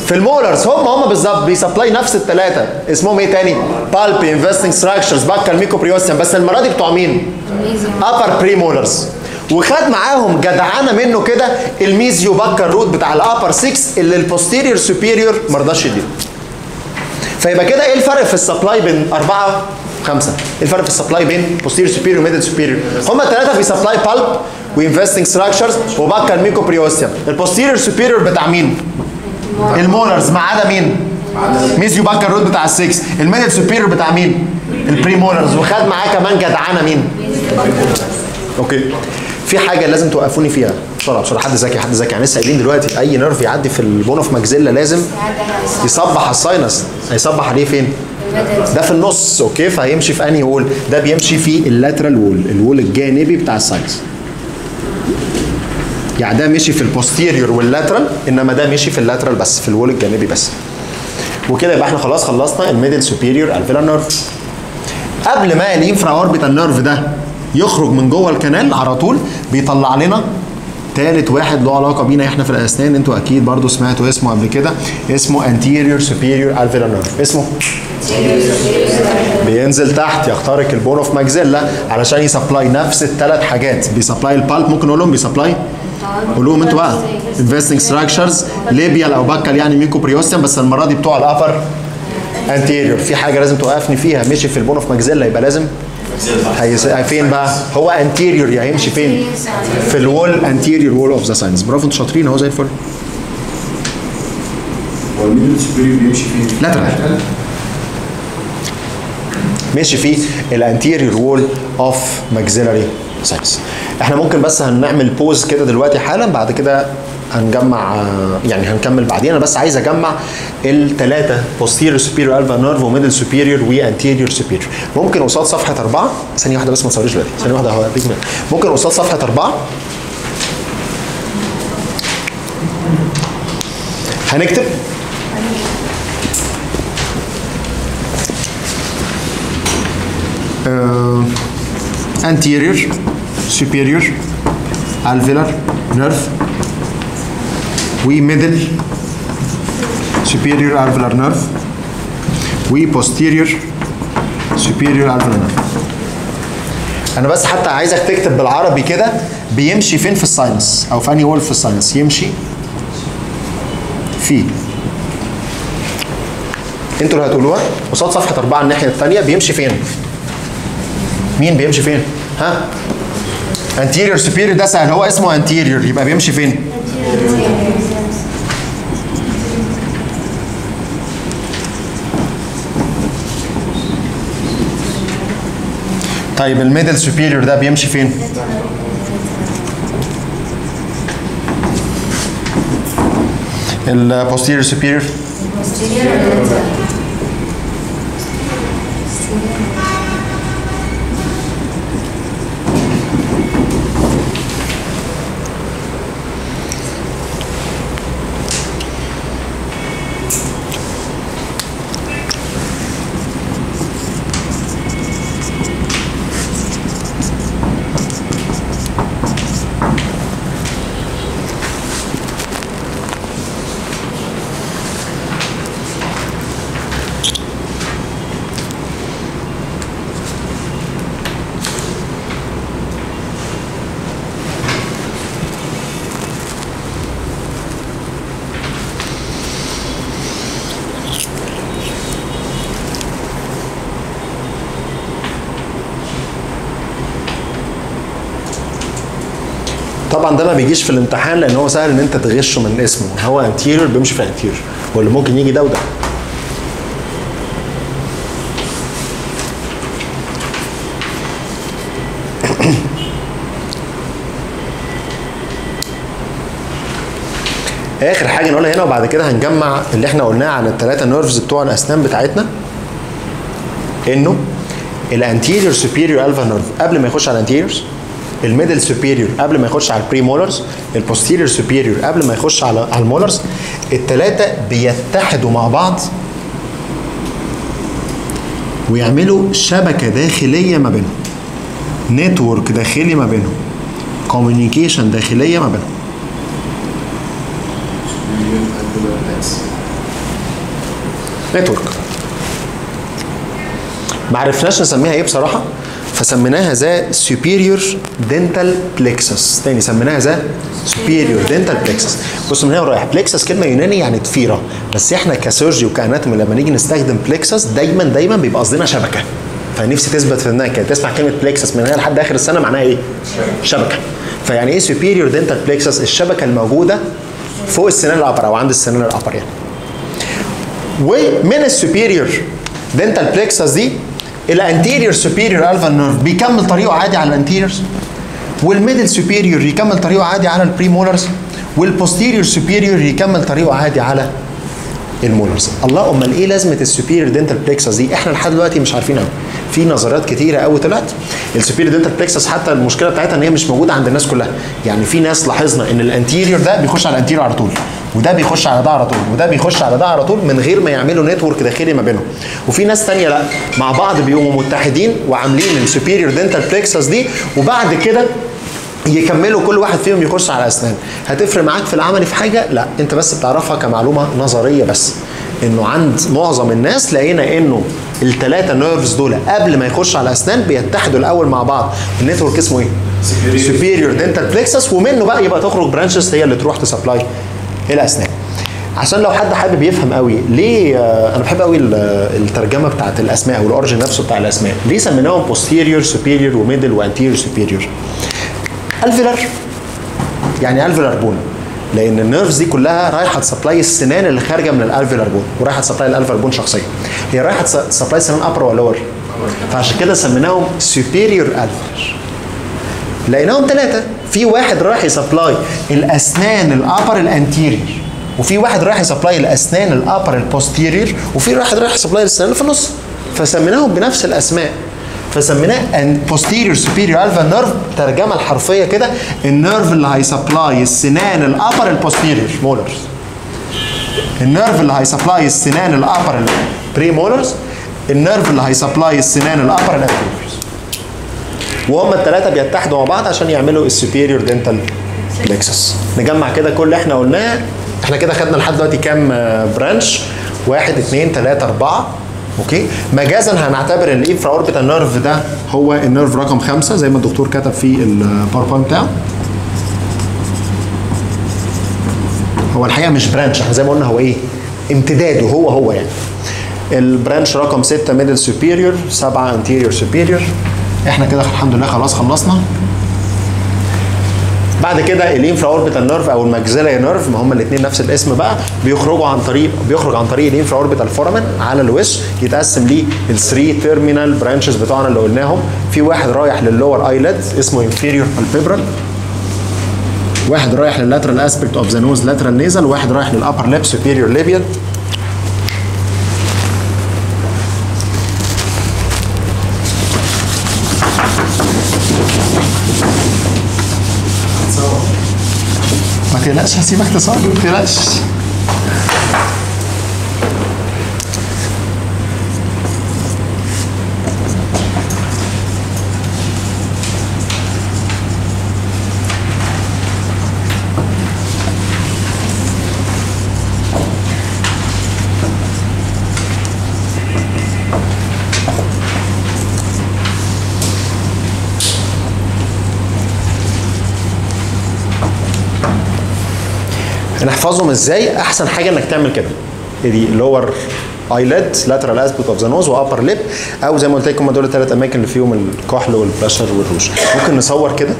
في ال molars هم هم بالظبط بي supply نفس الثلاثة. اسمهم إيه تاني؟ pulp investing structures buccal mucoperiosteum بس المرة دي بتوع مين؟ upper premolars وخد معاهم جدعانة منه كده ال mesiobuccal root بتاع ال upper 6 اللي ال posterior superior ما رضاش يديله فيبقى كده إيه الفرق في ال supply بين أربعة خمسة؟ إيه الفرق في ال supply بين posterior superior middle superior؟ هما الثلاثة بيسبلاي بالب وانفستنج ستراكشرز وباكال ميكوبريوستيوم البوستيريور سوبيريور بتاع مين؟ ال molars ما عدا مين؟ mesiobuccal root بتاع ال six ال middle superior بتاع مين؟ ال premolars وخد معاه كمان جدعانة مين؟ okay في حاجة لازم توقفوني فيها بسرعة بسرعة حد ذكي حد ذكي يعني لسه قايلين دلوقتي أي nerve يعدي في ال bone of maxilla لازم يصبح على ال sinus هيصبح عليه فين؟ ده في النص okay؟ فهيمشي في أنهي wall؟ ده بيمشي في ال lateral wall ال wall الجانبي بتاع ال sinus يعني ده مشي في ال posterior وال lateral إنما ده مشي في ال lateral بس في ال wall الجانبي بس. وكده يبقى إحنا خلاص خلصنا ال middle superior alveolar nerve قبل ما ال infraorbital nerve ده يخرج من جوه ال canal على طول بيطلع لنا تالت واحد له علاقة بينا إحنا في الأسنان. أنتوا أكيد برضو سمعتوا اسمه قبل كده. اسمه anterior superior alveolar nerve. اسمه؟ بينزل تحت يخترق ال bone of maxilla علشان ي supply نفس الثلاث حاجات. بي supply ال pulp ممكن نقول لهم بي supply؟ قول لهم أنتوا بقى. Investing structures labial أو buccal يعني mucoperiosteum بس المرة دي بتوع ال upper anterior. في حاجة لازم توقفني فيها. مشي في ال bone of maxilla يبقى لازم. فين بقى؟ هو anterior يعني هيمشي فين؟ في ال wall anterior wall of the sinus برافو أنتوا شاطرين اهو زي الفل هو ال middle superior بيمشي فين؟ lateral ماشي في ال anterior wall of maxillary sinus إحنا ممكن بس هنعمل pause كده دلوقتي حالا بعد كده هنجمع آه، يعني هنكمل بعدين. أنا بس عايز أجمع الثلاثه posterior superior alveolar nerve وميدل superior وانتيريور superior. ممكن قصاد صفحة أربعة. ثانية واحدة بس ما تصوريش دلوقتي. ثانية واحدة هوريك. ممكن قصاد صفحة أربعة. هنكتب. uh, anterior superior alveolar nerve. و middle superior alveolar nerve posterior superior alveolar nerve أنا بس حتى عايزك تكتب بالعربي كده بيمشي فين في ال sinus أو في أنهي wall في ال sinus يمشي في أنتوا اللي هتقولوها قصاد صفحة أربعة الناحية الثانية بيمشي فين؟ مين بيمشي فين؟ ها؟ anterior superior ده سهل هو اسمه anterior يبقى بيمشي فين؟ طيب ال middle superior ده بيمشي فين؟ ال posterior superior ده ما بيجيش في الامتحان لأن هو سهل إن أنت تغشه من اسمه. هو anterior بيمشي في anterior واللي ممكن يجي ده وده. آخر حاجة نقولها هنا وبعد كده هنجمع اللي إحنا قلناه عن الثلاثه nerves بتوع الأسنان بتاعتنا. إنه ال anterior superior alveolar nerve قبل ما يخش على ال anteriors ال middle superior قبل ما يخش على ال premolars ال posterior superior قبل ما يخش على على ال molars الثلاثه بيتحدوا مع بعض ويعملوا شبكة داخلية ما بينهم network داخلي ما بينهم communication داخلية ما بينهم. network. ما عرفناش نسميها إيه بصراحة؟ فسميناها the superior dental plexus. تاني سميناها the superior dental plexus. بص من هنا ورايح. plexus كلمة يوناني يعني ضفيره بس إحنا ك surgery وك anatomy لما نيجي نستخدم plexus دايما دايما بيبقى قصدنا شبكة. فنفسي تثبت في دماغك كده تسمع كلمة plexus من هنا لحد آخر السنة معناها إيه؟ شبكة. فيعني إيه superior dental plexus الشبكة الموجودة فوق السنان ال upper أو عند السنان ال upper يعني. ومن ال superior dental plexus دي ال anterior superior alveolar nerve بيكمل طريقه عادي على ال anteriors وال middle superior يكمل طريقه عادي على ال premolars وال posterior superior يكمل طريقه عادي على ال molars الله امال إيه لازمه ال superior dental plexus دي؟ إحنا لحد دلوقتي مش عارفين قوي في نظريات كتيرة قوي طلعت. ال superior dental plexus حتى المشكلة بتاعتها إن هي مش موجودة عند الناس كلها. يعني في ناس لاحظنا إن ال anterior ده بيخش على ال anterior على طول. وده بيخش على ده على طول وده بيخش على ده على طول من غير ما يعملوا network داخلي ما بينهم. وفي ناس تانية لا مع بعض بيقوموا متحدين وعاملين ال superior dental plexus دي وبعد كده يكملوا كل واحد فيهم يخش على أسنان. هتفرق معاك في العمل في حاجة؟ لا انت بس بتعرفها كمعلومة نظرية بس. انه عند معظم الناس لقينا انه الثلاثه nerves دول قبل ما يخش على أسنان بيتحدوا الأول مع بعض. ال network اسمه إيه؟ superior dental plexus ومنه بقى يبقى تخرج branches هي اللي تروح ت supply الاسنان عشان لو حد حابب يفهم قوي ليه آه، أنا بحب قوي ال- الترجمة بتاعت الأسماء وال origin نفسه بتاع الأسماء. ليه سميناهم posterior superior و middle و anterior superior. alveolar يعني alveolar bone لأن ال nerves دي كلها رايحة ت supply السنان اللي خارجة من ال alveolar bone ورايحة ت supply ال alveolar bone شخصيا. هي رايحة ت supply سنان upper ولا lower فعشان كده سميناهم superior alveolar لقيناهم ثلاثة في واحد رايح ي supply الأسنان ال upper ال anterior وفي واحد رايح ي supply الأسنان ال upper ال posterior وفي واحد رايح ي supply الأسنان اللي في النص. فسميناهم بنفس الأسماء. فسميناه ان posterior superior alveolar nerve الترجمه الحرفية كده ال nerve اللي هي supply السنان ال upper البوستيريور مولرز. النيرف اللي هيسبلاي السنان الأبر البري مولرز النيرف اللي هيسبلاي السنان الأبر الانتيريورز وهم الثلاثه بيتحدوا مع بعض عشان يعملوا ال superior dental plexus نجمع كده كل اللي إحنا قلناه. إحنا كده خدنا لحد دلوقتي كام branch واحد اثنين ثلاثة أربعة. okay؟ مجازا هنعتبر ان ال infraorbital nerve ده هو ال nerve رقم خمسة زي ما الدكتور كتب في ال PowerPoint بتاعه. هو الحقيقة مش branch إحنا زي ما قلنا هو إيه؟ امتداده هو هو يعني. ال branch رقم 6 middle superior 7 anterior superior إحنا كده الحمد لله خلاص خلصنا. بعد كده ال infraorbital nerve أو ال maxillary nerve ما هم الاثنين نفس الاسم بقى. بيخرجوا عن طريق بيخرج عن طريق ال infraorbital foramen على الوش يتقسم ليه ال three terminal branches بتوعنا اللي قلناهم. في واحد رايح لل lower eyelid اسمه inferior palpebral واحد رايح لل lateral aspect of the nose lateral nasal واحد رايح لل upper lip superior labial تقلقش هسيبك تصور ما تقلقش نحفظهم إزاي؟ احسن حاجة انك تعمل كده. دي lower eyelid lateral aspect of the nose و upper lip أو زي ما قلت لكم دول الثلاث أماكن اللي فيهم الكحل والبلاشر والروج ممكن نصور كده؟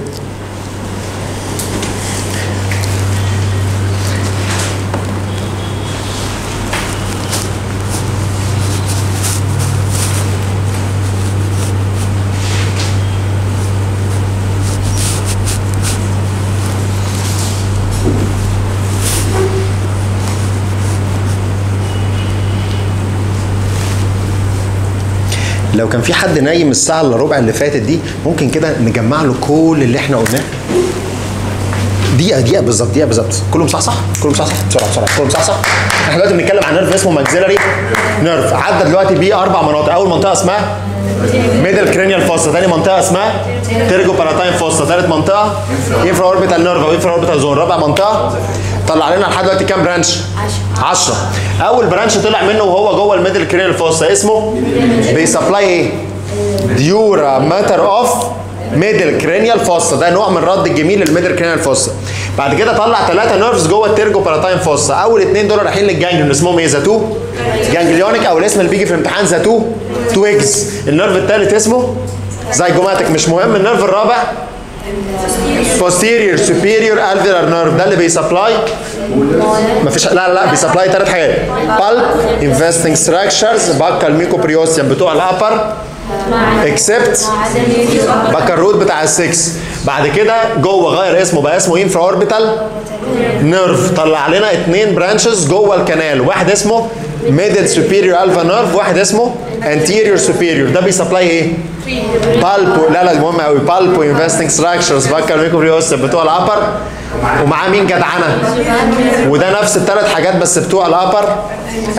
لو كان في حد نايم الساعة إلا ربع اللي فاتت دي ممكن كده نجمع له كل اللي إحنا قلناه. دقيقة دقيقة بالظبط دقيقة بالظبط. كلهم صح صح؟ كلهم صح صح؟ بسرعة بسرعة. كلهم صح صح؟ إحنا دلوقتي بنتكلم عن nerve اسمه maxillary nerve عدى دلوقتي بيه أربع مناطق. أول منطقة اسمها middle cranial fossa تاني منطقة اسمها pterygopalatine fossa تالت منطقة infraorbital nerve أو infraorbital zone رابع منطقة طلع لنا لحد دلوقتي كام branch؟ 10 أول branch طلع منه وهو جوه ال middle cranial fossa اسمه بي supply إيه dura mater of middle cranial fossa ده نوع من رد الجميل لل middle cranial fossa بعد كده طلع ثلاثة nerves جوه ال pterygopalatine fossa أول اثنين دول رايحين لل ganglion اسمهم إيه؟ the two. ganglionic أو الاسم اللي بيجي في الامتحان the two. twigs ال nerve الثالث اسمه zygomatic مش مهم. ال nerve الرابع posterior superior alveolar nerve. ده اللي بي supply مفيش لا لا لا بي supply ثلاث حاجات pulp investing structures buccal mucoperiosteum بتوع ال upper except buccal root بتاع ال six بعد كده جوه غير اسمه بقى اسمه infraorbital nerve طلع لنا اثنين branches جوه ال canal واحد اسمه middle superior alveolar nerve واحد اسمه anterior superior ده بي supply إيه؟ pulp لا لا مهم قوي. pulp investing structures buccal mucoperiosteum بتوع ال upper. ومعاه مين جدعنه وده نفس الثلاث حاجات بس بتوع ال upper.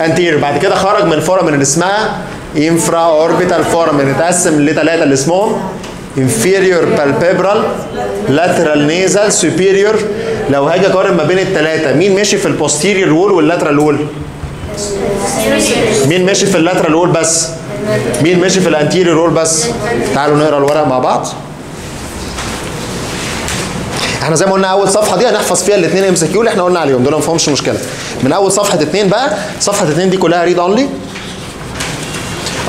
anterior بعد كده خرج من ال foramen اللي اسمها infraorbital foramen اتقسم لثلاثه اللي اسمهم inferior palpebral lateral nasal superior. لو هاجي أقارن ما بين الثلاثه مين ماشي في ال posterior wall وال lateral wall مين ماشي في ال lateral wall بس؟ مين ماشي في ال anterior wall بس؟ تعالوا نقرا الورق مع بعض. إحنا زي ما قلنا أول صفحة دي هنحفظ فيها الاثنين MCQ اللي إحنا قلنا عليهم دول ما فيهمش مشكلة. من أول صفحة اثنين بقى صفحة اثنين دي كلها read only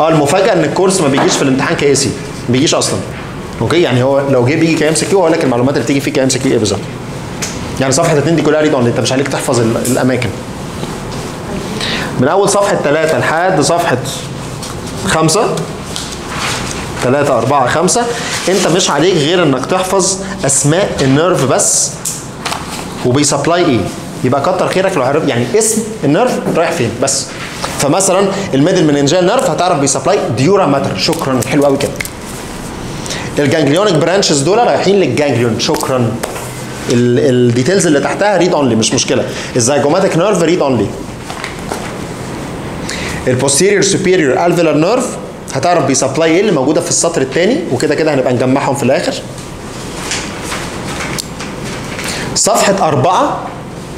آه المفاجأة إن ال course ما بيجيش في الامتحان ك essay ما بيجيش أصلا. okay؟ يعني هو لو جه بيجي ك MCQ هقول لك المعلومات اللي بتيجي فيه ك MCQ إيه بالظبط. يعني صفحة اثنين دي كلها read only أنت مش عليك تحفظ ال- الأماكن. من أول صفحة ثلاثة لحد صفحة خمسة. ثلاثة أربعة خمسة. أنت مش عليك غير إنك تحفظ أسماء ال nerve بس. وبي supply إيه؟ يبقى كتر خيرك لو عرفت يعني اسم ال nerve رايح فين بس. فمثلا ال middle meningeal nerve هتعرف بي supply dura mater. شكرا. حلو قوي كده. ال ganglionic branches دول رايحين لل ganglion. شكرا. ال details اللي تحتها read only مش مشكلة. ال zygomatic nerve read only ال posterior superior alveolar nerve هتعرف بي supply إيه اللي موجودة في السطر الثاني وكده كده هنبقى نجمعهم في الآخر صفحة أربعة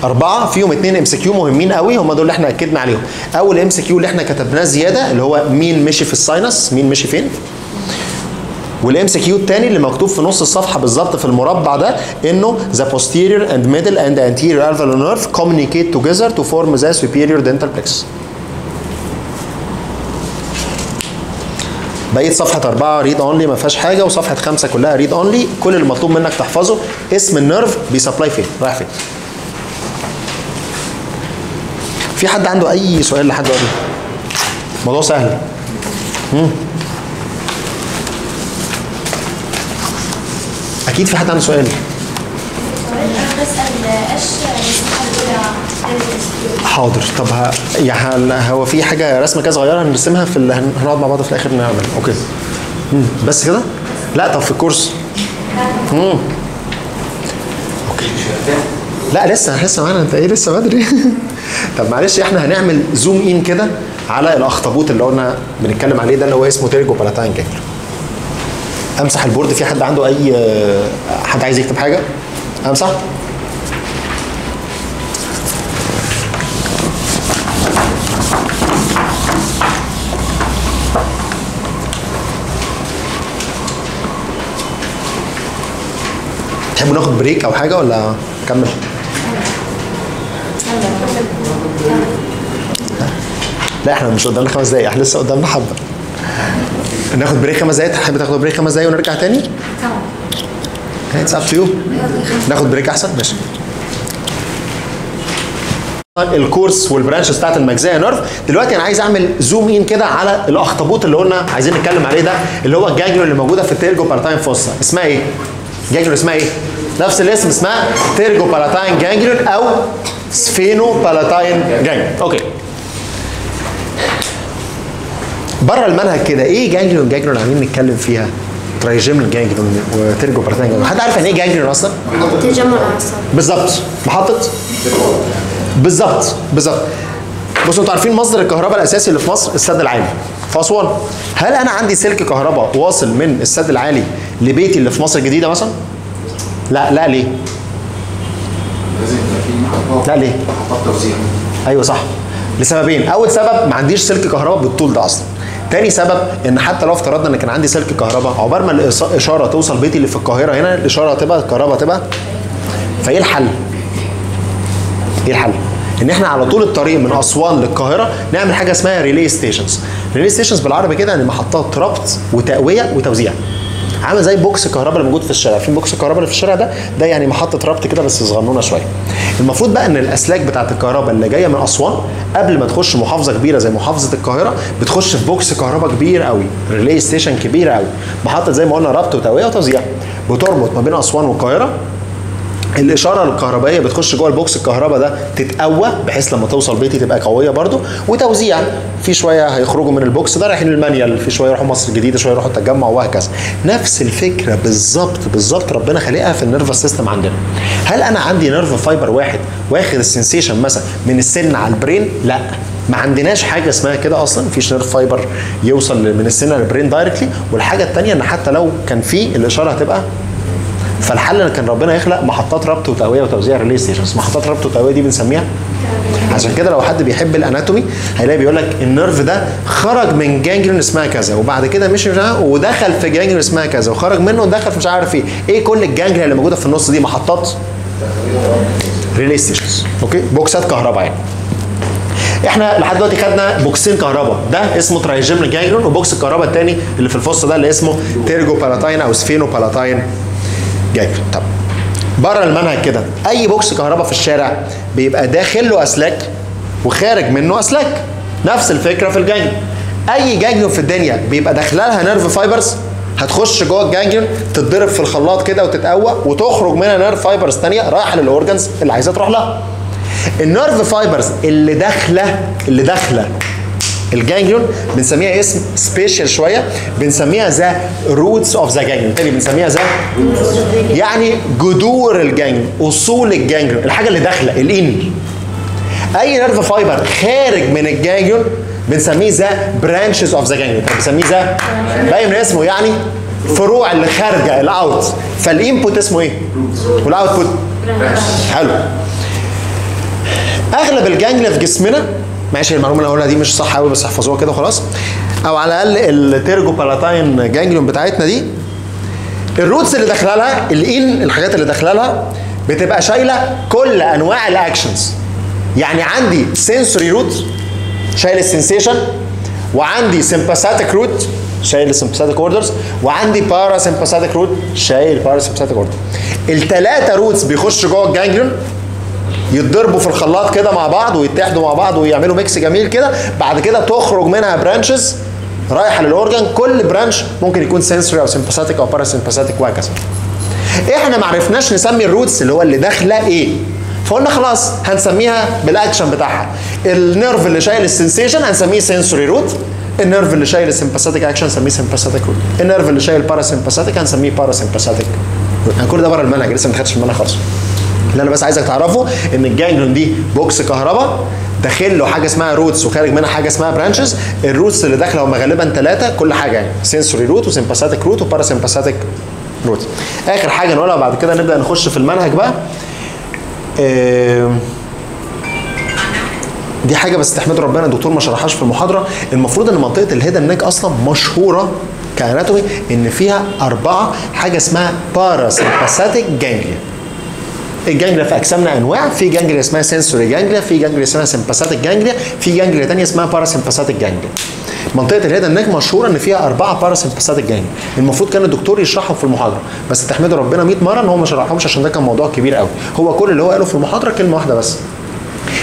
أربعة فيهم اتنين MCQ مهمين قوي هم دول اللي إحنا أكدنا عليهم. أول MCQ اللي إحنا كتبناه زيادة اللي هو مين مشي في ال sinus، مين مشي فين؟ وال MCQ الثاني اللي مكتوب في نص الصفحة بالظبط في المربع ده إنه the posterior and middle and anterior alveolar nerve communicate together to form the superior dental plexus. بقيت صفحة أربعة read only ما فيهاش حاجة وصفحة خمسة كلها read only كل المطلوب منك تحفظه. اسم ال nerve بي supply فين؟ رايح فين؟ في حد عنده أي سؤال لحد دلوقتي؟ موضوع سهل. مم. أكيد في حد عنده سؤال. المساحة الأولى حاضر. طب ه... يعني هو في حاجة رسمة كده صغيرة هنرسمها في ال... هن- هنقعد مع بعض في الآخر نعمل. أوكي. مم. بس كده؟ لا طب في ال course. مم. okay. لا لسه لسه معانا. أنت إيه؟ لسه بدري. طب معلش إحنا هنعمل zoom in كده على الأخطبوط اللي قلنا بنتكلم عليه ده اللي هو اسمه pterygopalatine ganglion أمسح ال board. في حد عنده أي حد عايز يكتب حاجة؟ أمسح. تحبوا ناخد break أو حاجة ولا نكمل؟ لا إحنا مش قدامنا خمس دقايق إحنا لسه قدامنا حبة. ناخد break خمس دقايق؟ تحب تاخد break خمس دقايق ونرجع تاني؟ it's up to you ناخد break أحسن؟ ماشي. ال course وال branches بتاعت ال maxillary nerve دلوقتي أنا عايز أعمل zoom in كده على الأخطبوط اللي قلنا عايزين نتكلم عليه ده اللي هو الجاجلو اللي موجودة في ال pterygopalatine fossa. اسمها إيه؟ جاجلو اسمها إيه؟ نفس الاسم اسمها pterygopalatine ganglion أو sphenopalatine ganglion okay. بره المنهج كده إيه ganglion ganglion عاملين نتكلم فيها؟ trigeminal ganglion و pterygopalatine ganglion حد عارف يعني إيه ganglion أصلا؟ تجمع أعصاب بالظبط. محطة؟ بالظبط بالظبط. بصوا أنتوا عارفين مصدر الكهرباء الأساسي اللي في مصر؟ السد العالي. في اسوان هل أنا عندي سلك كهرباء واصل من السد العالي لبيتي اللي في مصر الجديدة مثلا؟ لا لا ليه لازم محطات لا ليه محطات توزيع أيوه صح لسببين أول سبب ما عنديش سلك كهرباء بالطول ده أصلا تاني سبب إن حتى لو افترضنا إن كان عندي سلك كهرباء عقبال ما الاشاره توصل بيتي اللي في القاهرة هنا الإشارة هتبقى الكهرباء هتبقى فإيه الحل؟ إيه الحل؟ إن إحنا على طول الطريق من أسوان للقاهرة نعمل حاجة اسمها relay stations. relay stations بالعربي كده يعني محطات ربط وتقوية وتوزيع. عامل زي box الكهرباء اللي موجود في الشارع، في box الكهرباء اللي في الشارع ده ده يعني محطة ربط كده بس صغنونة شوية. المفروض بقى إن الأسلاك بتاعت الكهرباء اللي جاية من أسوان قبل ما تخش محافظة كبيرة زي محافظة القاهرة بتخش في box كهرباء كبير قوي، relay station كبيره قوي، محطة زي ما قلنا ربط وتقويه وتوزيع. بتربط ما بين أسوان والقاهرة الإشارة الكهربائية بتخش جوه ال box الكهرباء ده تتقوى بحيث لما توصل بيتي تبقى قوية برده وتوزيع في شوية هيخرجوا من ال box ده رايحين المانيال في شوية يروحوا مصر الجديدة شوية يروحوا التجمع وهكذا. نفس الفكرة بالظبط بالظبط ربنا خالقها في ال nervous system عندنا. هل أنا عندي nerve fiber واحد واخد ال sensation مثلا من السن على ال brain؟ لا. ما عندناش حاجة اسمها كده أصلا. مفيش nerve fiber يوصل من السن لل brain directly والحاجة الثانية إن حتى لو كان في الإشارة هتبقى فالحل كان ربنا يخلق محطات ربط وتقوية وتوزيع relay stations محطات ربط وتقوية دي بنسميها. عشان كده لو حد بيحب ال anatomy هيلاقي بيقول لك ال nerve ده خرج من ganglion اسمها كذا وبعد كده مشي مش عارف ودخل في ganglion اسمها كذا وخرج منه ودخل في مش عارف إيه. إيه كل ال ganglia اللي موجودة في النص دي؟ محطات relay stations okay؟ boxات كهرباء يعني. إحنا لحد دلوقتي خدنا بوكسين كهرباء. ده اسمه trigeminal ganglion و box الكهرباء الثاني اللي في ال fossa ده اللي اسمه pterygopalatine أو sphenopalatine ganglion طب بره المنهج كده أي box كهرباء في الشارع بيبقى داخل له أسلاك وخارج منه أسلاك. نفس الفكرة في ال ganglion أي ganglion في الدنيا بيبقى داخله لها nerve fibers هتخش جوه ال ganglion تتضرب في الخلاط كده وتتقوى وتخرج منها nerve fibers ثانية رايحة لل organs اللي عايزة تروح لها. ال nerve fibers اللي داخلة اللي داخلة ال ganglion بنسميها اسم special شوية بنسميها the roots of the ganglion تاني بنسميها the يعني جذور ال ganglion أصول ال ganglion الحاجة اللي داخلة ال in. أي nerve fiber خارج من ال ganglion بنسميه the branches of the ganglion بنسميه the باين من اسمه يعني فروع اللي خارجة ال out فال input اسمه إيه؟ وال output حلو. أغلب ال ganglia في جسمنا ماشي المعلومة اللي هقولها دي مش صح قوي بس احفظوها كده خلاص أو على الأقل ال pterygopalatine ganglion بتاعتنا دي ال roots اللي داخلة لها ال in الحاجات اللي داخلة لها بتبقى شايلة كل أنواع ال actions يعني عندي sensory root شايل ال sensation وعندي sympathetic root شايل ال sympathetic orders وعندي parasympathetic root شايل parasympathetic order الثلاثه roots بيخشوا جوه ال ganglion يتضربوا في الخلاط كده مع بعض ويتحدوا مع بعض ويعملوا mix جميل كده. بعد كده تخرج منها branches رايحة لل organ كل branch ممكن يكون sensory أو sympathetic أو parasympathetic وهكذا. إحنا ما عرفناش نسمي ال roots اللي هو اللي داخلة إيه. فقلنا خلاص هنسميها بالاكشن بتاعها. ال nerve اللي شايل ال sensation هنسميه sensory root ال nerve اللي شايل ال sympathetic action هنسميه sympathetic root ال nerve اللي شايل parasympathetic هنسميه parasympathetic root يعني كل ده بره المنهج لسه ما خدتش المنهج خالص. اللي أنا بس عايزك تعرفه إن ال ganglion دي box كهرباء داخل له حاجة اسمها roots وخارج منها حاجة اسمها branches ال roots اللي داخلة هم غالبا ثلاثة كل حاجة يعني. sensory root و sympathetic root و parasympathetic root آخر حاجة نقولها بعد كده نبدأ نخش في المنهج بقى. دي حاجة بس تحمد ربنا الدكتور ما شرحهاش في المحاضرة. المفروض إن منطقة ال head and neck أصلا مشهورة ك anatomy إن فيها أربعة حاجة اسمها parasympathetic ganglia ال ganglia في أجسامنا أنواع في ganglia اسمها sensory ganglia في ganglia اسمها sympathetic ganglia في ganglia ثانية اسمها parasympathetic ganglia منطقة ال head and neck مشهورة إن فيها أربعة parasympathetic ganglia المفروض كان الدكتور يشرحهم في المحاضرة بس تحمدوا ربنا 100 مرة إن هو ما شرحهمش عشان ده كان موضوع كبير قوي هو كل اللي هو قاله في المحاضرة كلمة واحدة بس.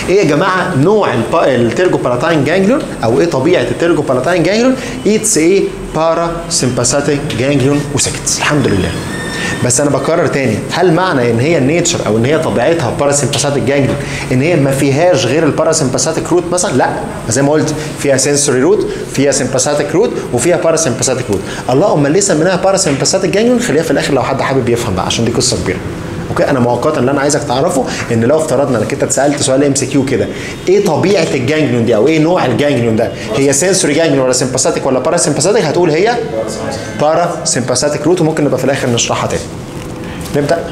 إيه يا جماعة نوع ال pterygopalatine ganglion أو إيه طبيعة ال pterygopalatine ganglion it's إيه parasympathetic ganglion وسكت الحمد لله. بس أنا بكرر تاني هل معنى إن هي ال nature أو إن هي طبيعتها parasympathetic ganglion إن هي ما فيهاش غير ال parasympathetic root مثلا؟ لا زي ما قلت فيها sensory root فيها sympathetic root وفيها parasympathetic root الله امال ليه سميناها parasympathetic ganglion خليها في الآخر لو حد حابب يفهم بقى عشان دي قصة كبيرة. okay أنا مؤقتا اللي أنا عايزك تعرفه إن لو افترضنا إنك أنت اتسألت سؤال MCQ كده إيه طبيعة ال ganglion دي أو إيه نوع ال ganglion ده؟ هي sensory ganglion ولا sympathetic ولا parasympathetic هتقول هي parasympathetic root وممكن نبقى في الآخر نشرحها تاني. نبدأ؟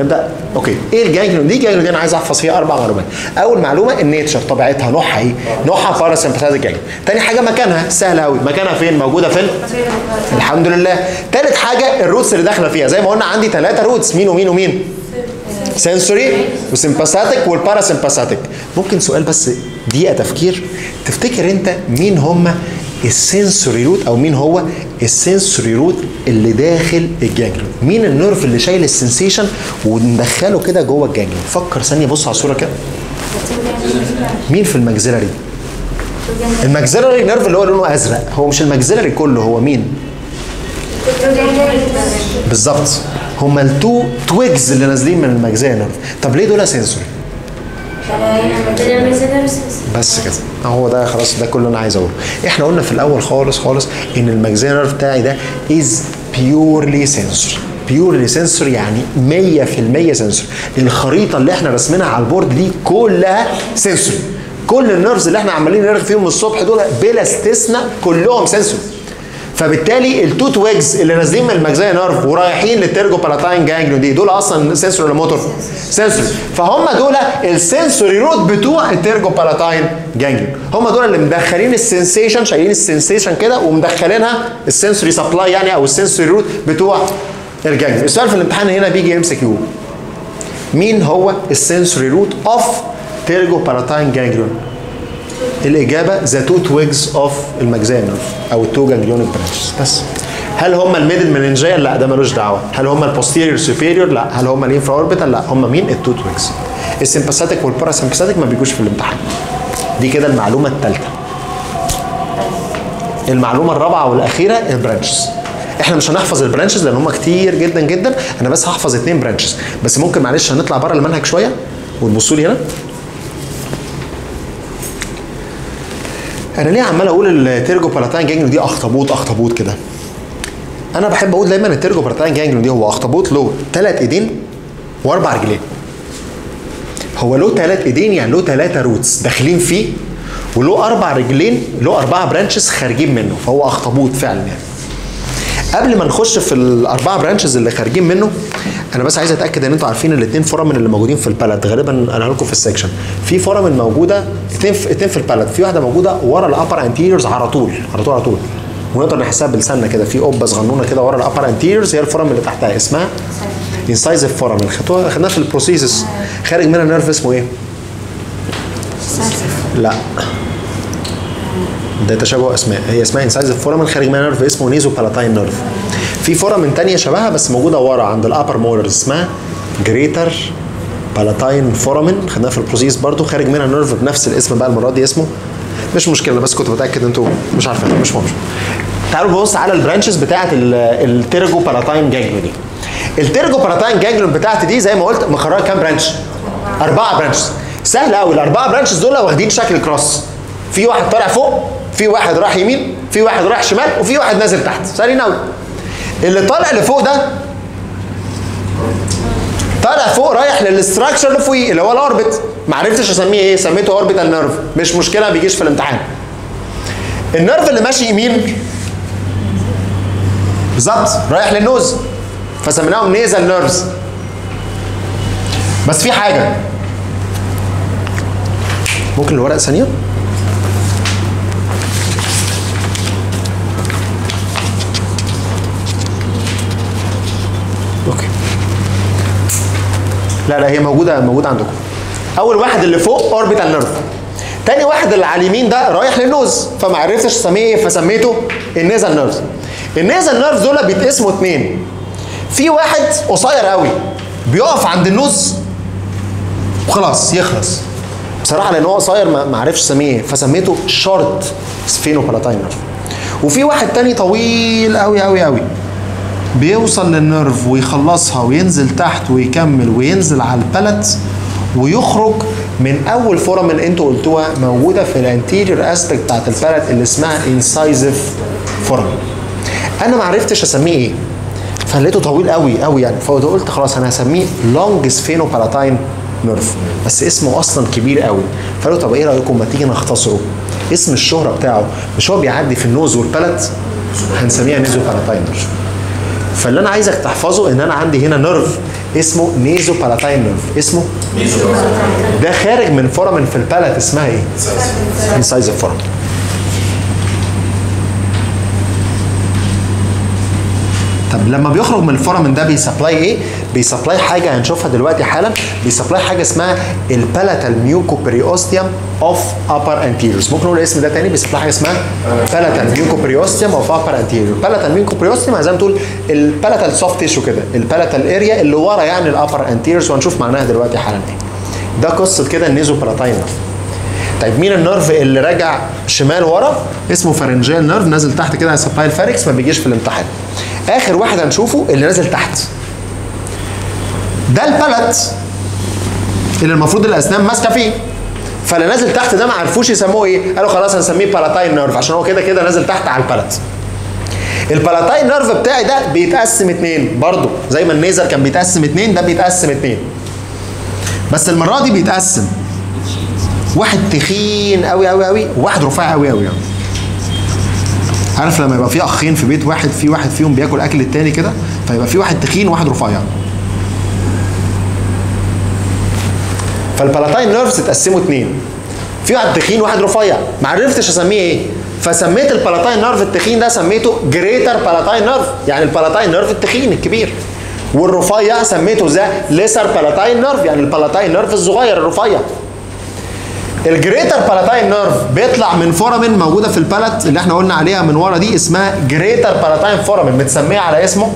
نبدا okay. إيه ال ganglion دي ال ganglion دي أنا عايز أحفظ فيها أربع معلومات. أول معلومة ال nature. طبيعتها نوعها إيه؟ نوعها parasympathetic ganglion تاني حاجة مكانها. سهلة قوي مكانها فين؟ موجودة فين؟ الحمد لله. تالت حاجة ال roots اللي داخلة فيها. زي ما قلنا عندي ثلاثة roots. مين ومين ومين؟ sensory و sympathetic وال parasympathetic ممكن سؤال بس دقيقة تفكير. تفتكر أنت مين هم ال sensory root أو مين هو ال sensory root اللي داخل ال ganglion مين ال nerve اللي شايل ال sensation وندخله كده جوه ال ganglion فكر ثانية بص على الصورة كده. مين في ال maxillary ال maxillary nerve اللي هو لونه أزرق. هو مش ال maxillary كله هو مين؟ بالظبط. هما ال two twigs اللي نازلين من nerve. طب ليه دول sensory؟ بس كده. هو ده خلاص ده كل اللي أنا عايز أقوله. إحنا قلنا في الأول خالص خالص إن ال maxillary nerve بتاعي ده is purely sensory purely sensory يعني 100% sensory الخريطة اللي إحنا رسمينها على ال board دي كلها sensory كل ال nerves اللي إحنا عمالين نرغي فيهم الصبح دول بلا استثناء كلهم sensory فبالتالي ال two twigs اللي نازلين من ال maxillary nerve ورايحين لل pterygopalatine ganglion دي دول أصلا sensory motor؟ sensory فهم دول ال sensory root بتوع ال pterygopalatine ganglion هم دول اللي مدخلين ال sensation شايلين ال sensation كده ومدخلينها ال sensory supply يعني أو ال sensory root بتوع ال ganglion السؤال في الامتحان هنا بيجي MCQ مين هو ال sensory root of pterygopalatine ganglion الإجابة the two twigs of ال maxillary أو ال two ganglionic branches بس. هل هم ال middle meningeal لا ده ملوش دعوة. هل هم ال posterior superior لا. هل هم ال infraorbital لا. هم مين؟ ال two twigs ال sympathetic وال parasympathetic ما بيجوش في الامتحان. دي كده المعلومة الثالثه المعلومة الرابعة والأخيرة ال branches إحنا مش هنحفظ ال branches لأن هم كتير جدا جدا. أنا بس هحفظ اثنين branches بس ممكن معلش هنطلع بره المنهج شوية وتبصوا لي هنا. أنا ليه عمال أقول ال pterygopalatine ganglion دي اخطبوط اخطبوط كده؟ أنا بحب أقول دايما ال pterygopalatine ganglion دي هو اخطبوط له ثلاث ايدين واربع رجلين. هو له ثلاث ايدين يعني له ثلاثة roots داخلين فيه وله أربع رجلين له اربعة branches خارجين منه فهو اخطبوط فعلا يعني. قبل ما نخش في الأربعة branches اللي خارجين منه أنا بس عايز أتأكد إن أنتوا عارفين الاثنين foramen اللي موجودين في ال palate غالبا أنا لكم في ال section في foramen موجودة اثنين في اثنين في ال palate في واحدة موجودة ورا ال upper anteriors على طول على طول على طول. ونقدر نحسها بلساننا كده. في قبة صغنونة كده ورا ال upper anteriors هي ال foramen اللي تحتها. اسمها incisive خدوها خدناها في ال processes خارج منها nerve اسمه إيه؟ لا. ده تشابه أسماء. هي اسمها incisive foramen خارج منها nerve اسمه nasopalatine nerve في foramen تانية شبهها بس موجودة ورا عند ال upper molars اسمها greater palatine foramen خدناها في ال process برضو خارج منها nerve بنفس الاسم بقى المرة دي اسمه مش مشكلة بس كنت متأكد أنتوا مش عارفين مش مهم. تعالوا نبص على ال branches بتاعه ال pterygopalatine ganglion دي. ال pterygopalatine ganglion بتاعتي دي زي ما قلت مخرجه كام branch؟ أربعة branches سهل قوي الأربعة برانشز دول واخدين شكل cross في واحد طالع فوق في واحد راح يمين في واحد راح شمال وفي واحد نازل تحت. سهلين قوي اللي طالع لفوق ده طالع فوق رايح لل structure اللي فوقيه اللي هو ال orbit ما عرفتش أسميه إيه سميته orbital nerve مش مشكلة ما بيجيش في الامتحان. ال nerve اللي ماشي يمين بالظبط رايح لل nose فسميناهم nasal nerves بس في حاجة. ممكن الورق ثانية؟ لا لا هي موجودة موجودة عندكم. أول واحد اللي فوق orbital nerve تاني واحد اللي على اليمين ده رايح لل nose فما عرفتش اسميه إيه فسميته ال nasal nerves ال nasal nerves دول بيتقسموا اتنين. في واحد قصير قوي بيقف عند ال nose وخلاص يخلص. بصراحة لأن هو قصير ما عرفش اسميه فسميته short sphenopalatine nerve وفي واحد تاني طويل قوي قوي قوي. بيوصل للنيرف ويخلصها وينزل تحت ويكمل وينزل على ال palate ويخرج من أول foramen اللي أنتوا قلتوها موجودة في ال anterior aspect بتاعت ال palate اللي اسمها incisive foramen أنا ما عرفتش أسميه إيه فلقيته طويل قوي قوي يعني. فقلت خلاص أنا هسميه long sphenopalatine nerve بس اسمه أصلا كبير قوي فقالوا طب إيه رأيكم؟ ما تيجي نختصره. اسم الشهرة بتاعه مش هو بيعدي في ال nose وال palate؟ هنسميها nasopalatine nerve فاللي أنا عايزك تحفظه إن أنا عندي هنا nerve اسمه nasopalatine nerve اسمه ده خارج من foramen في ال palate اسمها إيه؟ incisive foramen لما بيخرج من ال foramen ده بي supply إيه؟ بي supply حاجة هنشوفها دلوقتي حالا. بيسبلاي حاجة اسمها ال palatal mucoperiosteum of upper anteriors ممكن نقول الاسم ده تاني. بي supply حاجة اسمها palatal mucoperiosteum of upper anterior palatal mucoperiosteum زي ما تقول ال palatal soft tissue كده ال palatal area اللي ورا يعني ال upper anteriors وهنشوف معناها دلوقتي حالا إيه. ده قصة كده ال nasopalatine طيب مين ال nerve اللي راجع شمال ورا؟ اسمه pharyngeal nerve نازل تحت كده supply ال pharynx ما بيجيش في الامتحان. آخر واحد هنشوفه اللي نازل تحت. ده ال palate اللي المفروض الأسنان ماسكة فيه. فاللي نازل تحت ده ما عرفوش يسموه إيه. قالوا خلاص هنسميه palatine nerve عشان هو كده كده نازل تحت على ال palate ال palatine nerve بتاعي ده بيتقسم اتنين برضو. زي ما ال nasal كان بيتقسم اتنين ده بيتقسم اتنين. بس المرة دي بيتقسم. واحد تخين قوي قوي قوي وواحد رفيع قوي قوي يعني. عارف لما يبقى في أخين في بيت واحد في واحد فيهم بياكل أكل التاني كده فيبقى في واحد تخين وواحد رفيع. فال palatine nerves اتقسموا اتنين. في واحد تخين وواحد رفيع. ما عرفتش أسميه إيه. فسميت ال palatine nerve التخين ده سميته greater palatine nerve. يعني ال palatine nerve التخين الكبير. والرفيع سميته the lesser palatine nerve. يعني ال palatine nerve الصغير الرفيع. ال greater palatine nerve بيطلع من foramen موجودة في ال palate اللي إحنا قلنا عليها من ورا دي اسمها greater palatine foramen متسمية على اسمه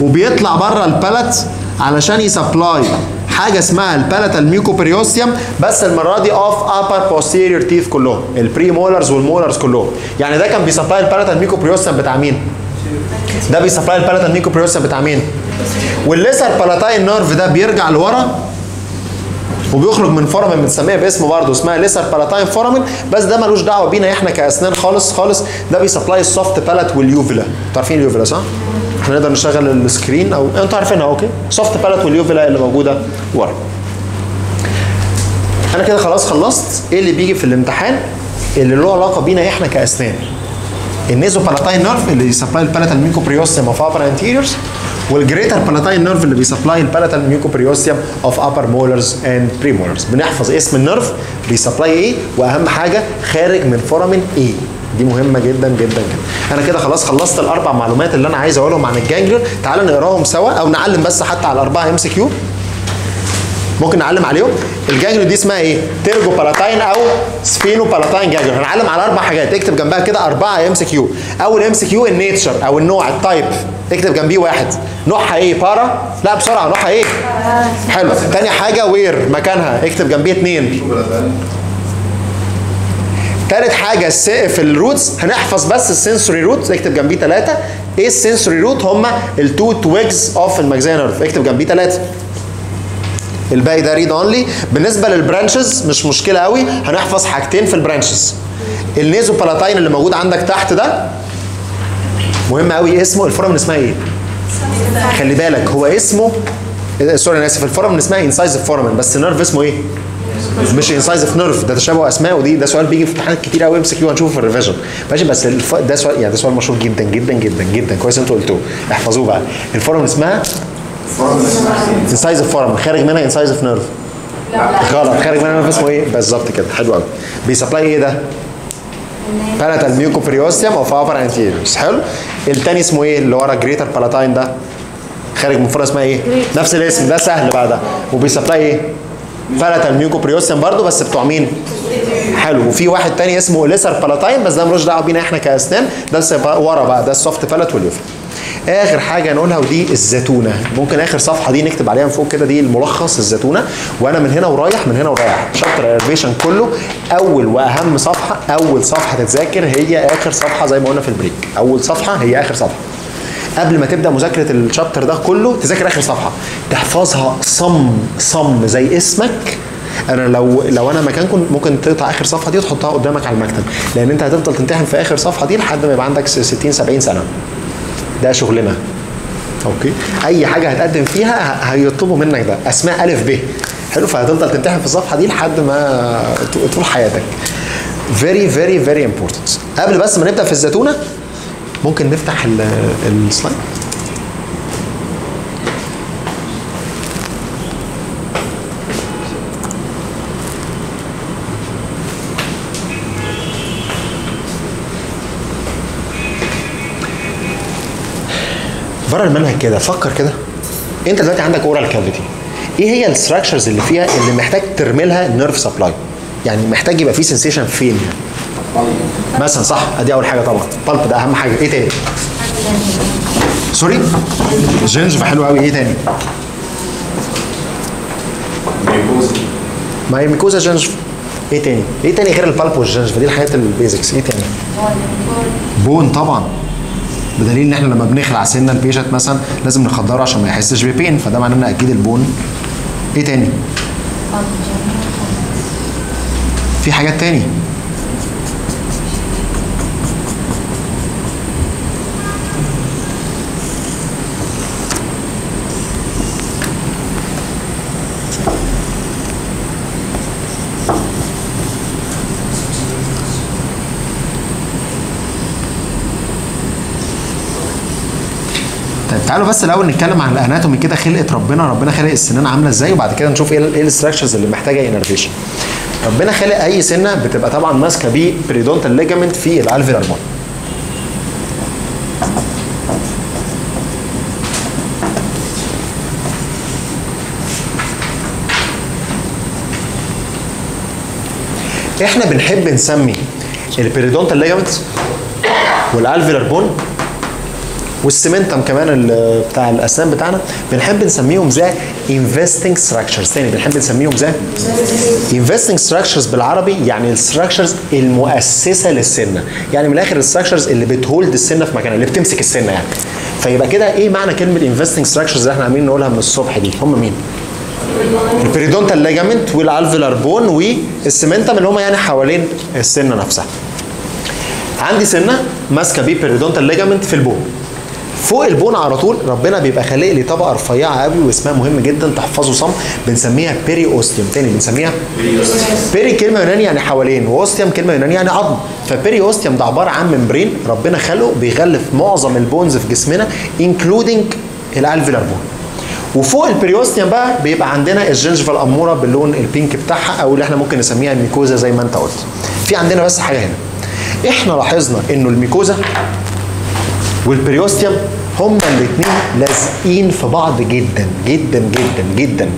وبيطلع بره ال palate علشان ي supply حاجة اسمها ال palatal mucoperiosteum بس المرة دي of upper posterior teeth كلهم ال premolars وال molars كلهم يعني ده كان بي supply ال palatal mucoperiosteum بتاع مين؟ ده بي supply ال palatal mucoperiosteum بتاع مين؟ وال lesser palatine nerve ده بيرجع لورا وبيخرج من foramen بنسميها باسمه برضه اسمها lesser palatine foramen بس ده ملوش دعوة بينا إحنا كأسنان خالص خالص. ده بي supply ال soft palate وال uvula. أنتوا عارفين ال uvula صح؟ إحنا نقدر نشغل ال screen أو أنتوا عارفينها okay. soft palate وال uvula اللي موجودة ورا. أنا كده خلاص خلصت. إيه اللي بيجي في الامتحان؟ اللي له علاقة بينا إحنا كأسنان. ال nasopalatine nerve اللي بي supply ال palatal mucoperiosteum of upper anteriors وال greater palatine nerve اللي بي supply ال palatal mucoperiosteum of upper molars and premolars بنحفظ اسم ال nerve بي supply إيه وأهم حاجة خارج من foramen إيه دي مهمة جدا جدا جدا. أنا كده خلاص خلصت الأربع معلومات اللي أنا عايز أقولهم عن ال ganglion تعالوا نقراهم سوا أو نعلم بس حتى على الأربعة MCQ ممكن نعلم عليهم؟ ال ganglion دي اسمها إيه؟ pterygopalatine أو sphenopalatine ganglion هنعلم على أربع حاجات. اكتب جنبها كده أربعة MCQ أول MCQ ال nature أو النوع ال type اكتب جنبيه واحد. نوعها إيه؟ para لا بسرعة. نوعها إيه؟ حلو. تاني حاجة where مكانها. اكتب جنبيه اتنين. تالت حاجة في ال roots. هنحفظ بس ال sensory root. اكتب جنبيه ثلاثة إيه ال sensory root؟ هما ال two twigs of ال maxillary nerve اكتب جنبيه ثلاثة الباقي ده read only بالنسبة لل branches مش مشكلة قوي. هنحفظ حاجتين في ال branches. ال nasopalatine اللي موجود عندك تحت ده مهم قوي. اسمه ال foramen اسمها إيه؟ خلي بالك هو اسمه sorry أنا آسف. ال foramen اسمها incisive foramen بس ال nerve اسمه إيه؟ مش incisive nerve ده تشابه أسماء ودي ده سؤال بيجي في امتحانات كتير قوي. MCQ هنشوفه في ال revision. ماشي بس الف... ده سؤال يعني ده سؤال مشهور جدا جدا جدا جدا. كويس أنتوا قلتوه. احفظوه بقى. ال foramen اسمها incisive foramen خارج منها incisive nerve غلط. خارج منها nerve اسمه إيه؟ بالظبط كده. حلو قوي. بي supply إيه ده؟ palatal mucoperiosteum of upper anteriors حلو. التاني اسمه إيه؟ اللي ورا greater palatine ده. خارج من foramen اسمها إيه؟ نفس الاسم. ده سهل بقى ده. وبي supply إيه؟ palatal mucoperiosteum برضو بس بتوع مين؟ حلو. وفي واحد تاني اسمه lesser palatine بس ده ملوش دعوة بينا إحنا كأسنان. ده بس ورا بقى. ده ال soft palate وال uvula آخر حاجة نقولها ودي الزتونة. ممكن آخر صفحة دي نكتب عليها من فوق كده دي الملخص الزتونة. وأنا من هنا ورايح من هنا ورايح. chapter innervation كله أول وأهم صفحة أول صفحة تتذاكر هي آخر صفحة زي ما قلنا في ال break. أول صفحة هي آخر صفحة. قبل ما تبدأ مذاكرة ال chapter ده كله تذاكر آخر صفحة. تحفظها صم صم زي اسمك. أنا لو لو أنا مكانكم ممكن تقطع آخر صفحة دي وتحطها قدامك على المكتب. لأن أنت هتفضل تمتحن في آخر صفحة دي لحد ما يبقى عندك 60 70 سنة. ده شغلنا. okay. أي حاجة هتقدم فيها هيطلبوا منك ده أسماء ألف ب. حلو فهتفضل تمتحن في الصفحه دي لحد ما طول حياتك. Very very very important. قبل بس ما نبدأ في الزتونة ممكن نفتح ال- ال slide بره المنهج كده فكر كده. انت دلوقتي عندك oral cavity إيه هي ال structures اللي فيها اللي محتاج ترملها nerve supply يعني محتاج يبقى فيه sensation فين؟ مثلا صح ادي اول حاجة طبعا. pulp ده أهم حاجة. إيه تاني؟ sorry gingiva حلو قوي. إيه تاني؟ ما هي mucosa gingiva إيه تاني؟ إيه تاني غير ال pulp وال gingiva دي الحاجات ال basics إيه تاني؟ bone طبعا. بدليل إن إحنا لما بنخلع سنة ال patient مثلا لازم نخدره عشان ما يحسش ب pain فده معناه إن أكيد ال bone. إيه تاني؟ في حاجات تاني؟ تعالوا بس الأول نتكلم عن ال anatomy كده خلقه ربنا ربنا خلق السنان عاملة إزاي وبعد كده نشوف إيه إيه ال structures اللي محتاجة innervation ربنا خلق أي سنة بتبقى طبعا ماسكة بيه periodontal ligament في ال alveolar bone إحنا بنحب نسمي ال periodontal ligament وال alveolar bone وال cementum كمان بتاع الأسنان بتاعنا بنحب نسميهم the investing structures تاني بنحب نسميهم the investing structures بالعربي يعني ال structures المؤسسة للسنه يعني من الآخر ال structures اللي بت hold السنة في مكانها اللي بتمسك السنة يعني. فيبقى كده إيه معنى كلمة investing structures اللي إحنا عاملين نقولها من الصبح دي؟ هم مين؟ ال periodontal ligament وال alveolar bone وال cementum اللي هم يعني حوالين السنة نفسها. عندي سنة ماسكة بيه periodontal ligament في ال bone فوق ال bone على طول. ربنا بيبقى خالق لي طبقة رفيعة قوي واسمها مهم جدا تحفظه صم. بنسميها periosteum تاني بنسميها peri كلمة يوناني يعني حوالين. و osteum كلمة يوناني يعني عظم. ف periosteum ده عبارة عن membrane ربنا خلقه بيغلف معظم ال bones في جسمنا including ال alveolar bone وفوق ال periosteum بقى بيبقى عندنا ال gingiva الاموره باللون ال pink بتاعها أو اللي إحنا ممكن نسميها ال mucosa زي ما انت قلت. في عندنا بس حاجة هنا. إحنا لاحظنا إنه ال mucosa وال periosteum هما الاثنين لازقين في بعض جدا جدا جدا جدا.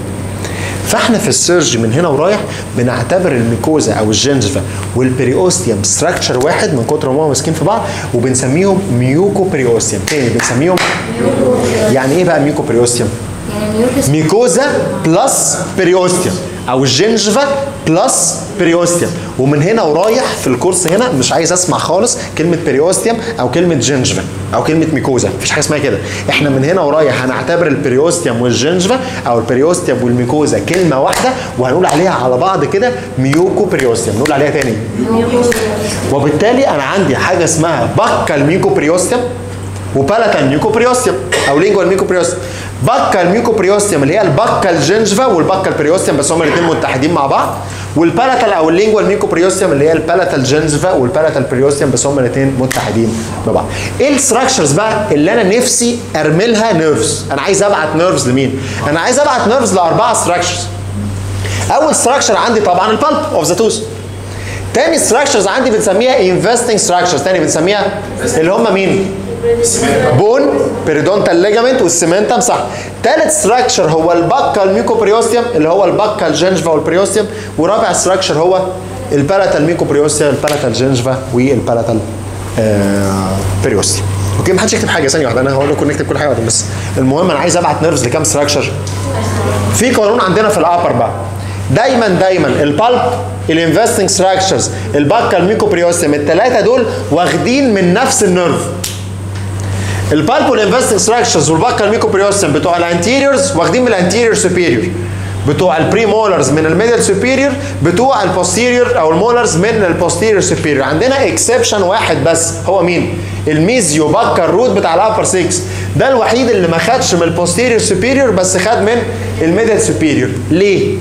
فاحنا في ال surgery من هنا ورايح بنعتبر ال mucosa أو ال gingiva وال periosteum structure واحد من كتر ما هم ماسكين في بعض وبنسميهم mucoperiosteum تاني بنسميهم يعني إيه بقى mucoperiosteum؟ يعني mucus mucosa plus periosteum أو ال gingiva plus periosteum ومن هنا ورايح في ال course هنا مش عايز أسمع خالص كلمة periosteum أو كلمة gingiva أو كلمة mucosa مفيش حاجة اسمها كده. إحنا من هنا ورايح هنعتبر البريوستيوم والجنجفا أو البريوستيوم والميكوزا كلمة واحدة وهنقول عليها على بعض كده mucoperiosteum نقول عليها تاني. وبالتالي أنا عندي حاجة اسمها buccal mucoperiosteum و palatal mucoperiosteum أو lingual mucoperiosteum buccal mucoperiosteum اللي هي ال buccal gingiva وال buccal periosteum بس هما الاثنين متحدين مع بعض. وال palatal أو ال lingual mucoperiosteum اللي هي ال palatal gingiva وال palatal periosteum بس هما الاثنين متحدين ببعض إيه ال structures بقى اللي أنا نفسي ارملها nerves أنا عايز أبعت nerves لمين؟ أنا عايز أبعت nerves لأربعة structures أول structure عندي طبعا ال pulp of the tooth تاني structures عندي بنسميها investing structures تاني بنسميها اللي هم مين؟ bone periodontal ligament وال cementum صح. تالت structure هو ال buccal mucoperiosteum اللي هو ال buccal gingiva وال periosteum ورابع structure هو ال palatal mucoperiosteum ال palatal gingiva وال palatal آه periosteum okay ما حدش يكتب حاجة ثانية واحدة أنا هقول لكم نكتب كل حاجة واحدة بس. المهم أنا عايز أبعت nerves لكام structure في قانون عندنا في ال upper بقى. دايما دايما ال pulp ال investing structures ال buccal mucoperiosteum الثلاثه دول واخدين من نفس ال nerve. ال pulp وال investing structures وال buccal mucoperiosteum بتوع ال anteriors واخدين من ال anterior superior بتوع ال premolars من ال middle superior بتوع ال posterior أو ال molars من ال posterior superior عندنا exception واحد بس هو مين؟ ال mesiobuccal root بتاع ال upper 6 ده الوحيد اللي ما خدش من ال posterior superior بس خد من ال middle superior ليه؟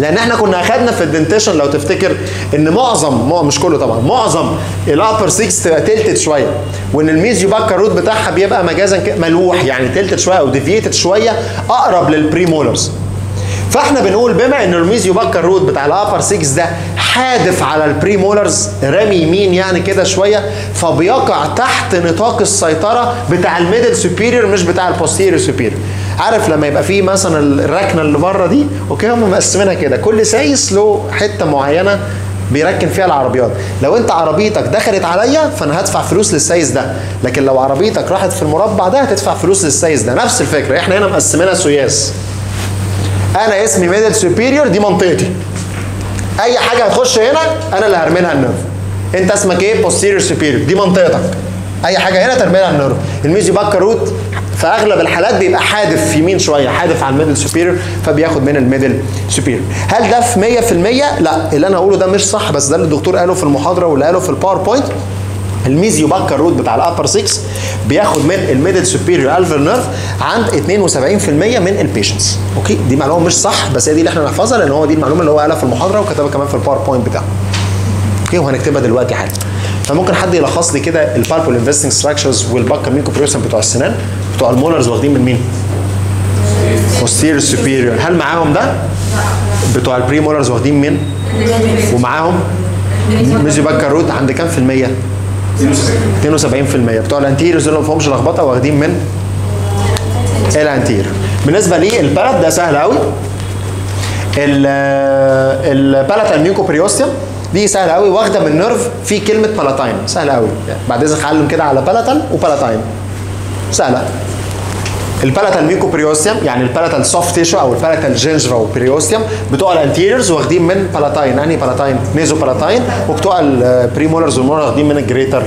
لأن إحنا كنا اخدنا في ال dentition لو تفتكر ان معظم مش كله طبعا معظم ال upper 6 تبقى tilted شوية. وإن ال mesiobuccal root بتاعها بيبقى مجازا ملوح يعني tilted شوية أو deviated شوية أقرب لل premolars فإحنا بنقول بما إن ال mesiobuccal root بتاع ال upper 6 ده حادف على ال premolars رامي يمين يعني كده شوية فبيقع تحت نطاق السيطرة بتاع ال middle superior مش بتاع ال posterior superior عارف لما يبقى فيه مثلا الركنة اللي بره دي okay هم مقسمينها كده. كل سايس له حتة معينة بيركن فيها العربيات. لو أنت عربيتك دخلت عليا فأنا هدفع فلوس للسايس ده. لكن لو عربيتك راحت في المربع ده هتدفع فلوس للسايس ده. نفس الفكرة. إحنا هنا مقسمينها سياس أنا اسمي middle superior دي منطقتي. أي حاجة هتخش هنا أنا اللي هرميلها ال nerve أنت اسمك إيه؟ posterior superior دي منطقتك. أي حاجة هنا ترميلها ال nerve ال mesiobuccal root في اغلب الحالات بيبقى حادف يمين شوية حادف على ال middle superior فبياخد من ال middle superior. هل ده في 100% لا اللي أنا هقوله ده مش صح بس ده اللي الدكتور قاله في المحاضرة واللي قاله في ال PowerPoint ال mesiobuccal root بتاع ال upper 6 بياخد من ال middle superior alveolar nerve عند 72% من ال patients okay؟ دي معلومة مش صح بس هي دي اللي إحنا نحفظها لأن هو دي المعلومة اللي هو قالها في المحاضرة وكتبها كمان في ال PowerPoint بتاعه. okay؟ وهنكتبها دلوقتي حالا. فممكن حد يلخص لي كده ال pulp وال investing structures وال buccal muco بتوع السنان؟ بتوع ال molars واخدين من مين؟ posterior superior. هل معاهم ده؟ بتوع ال premolars واخدين مين؟ ومعاهم؟ mesiobuccal root عند كام في المية؟ 72% بتوع ال anteriors اللي ما فيهمش لخبطة واخدين من؟ ال anterior بالنسبة لي ال palatal ده سهل قوي. ال palatal mucoperiosteum دي سهلة قوي واخدة من nerve في كلمة palatine سهلة قوي. بعد إذنك هعلم كده على palatal و palatine سهلة. ال palatal mucoperiosteum يعني ال palatal soft tissue أو ال palatal gingiva و periosteum بتوع ال anteriors واخدين من palatine أنهي palatine nasopalatine وبتوع ال premolars وال molar واخدين من ال greater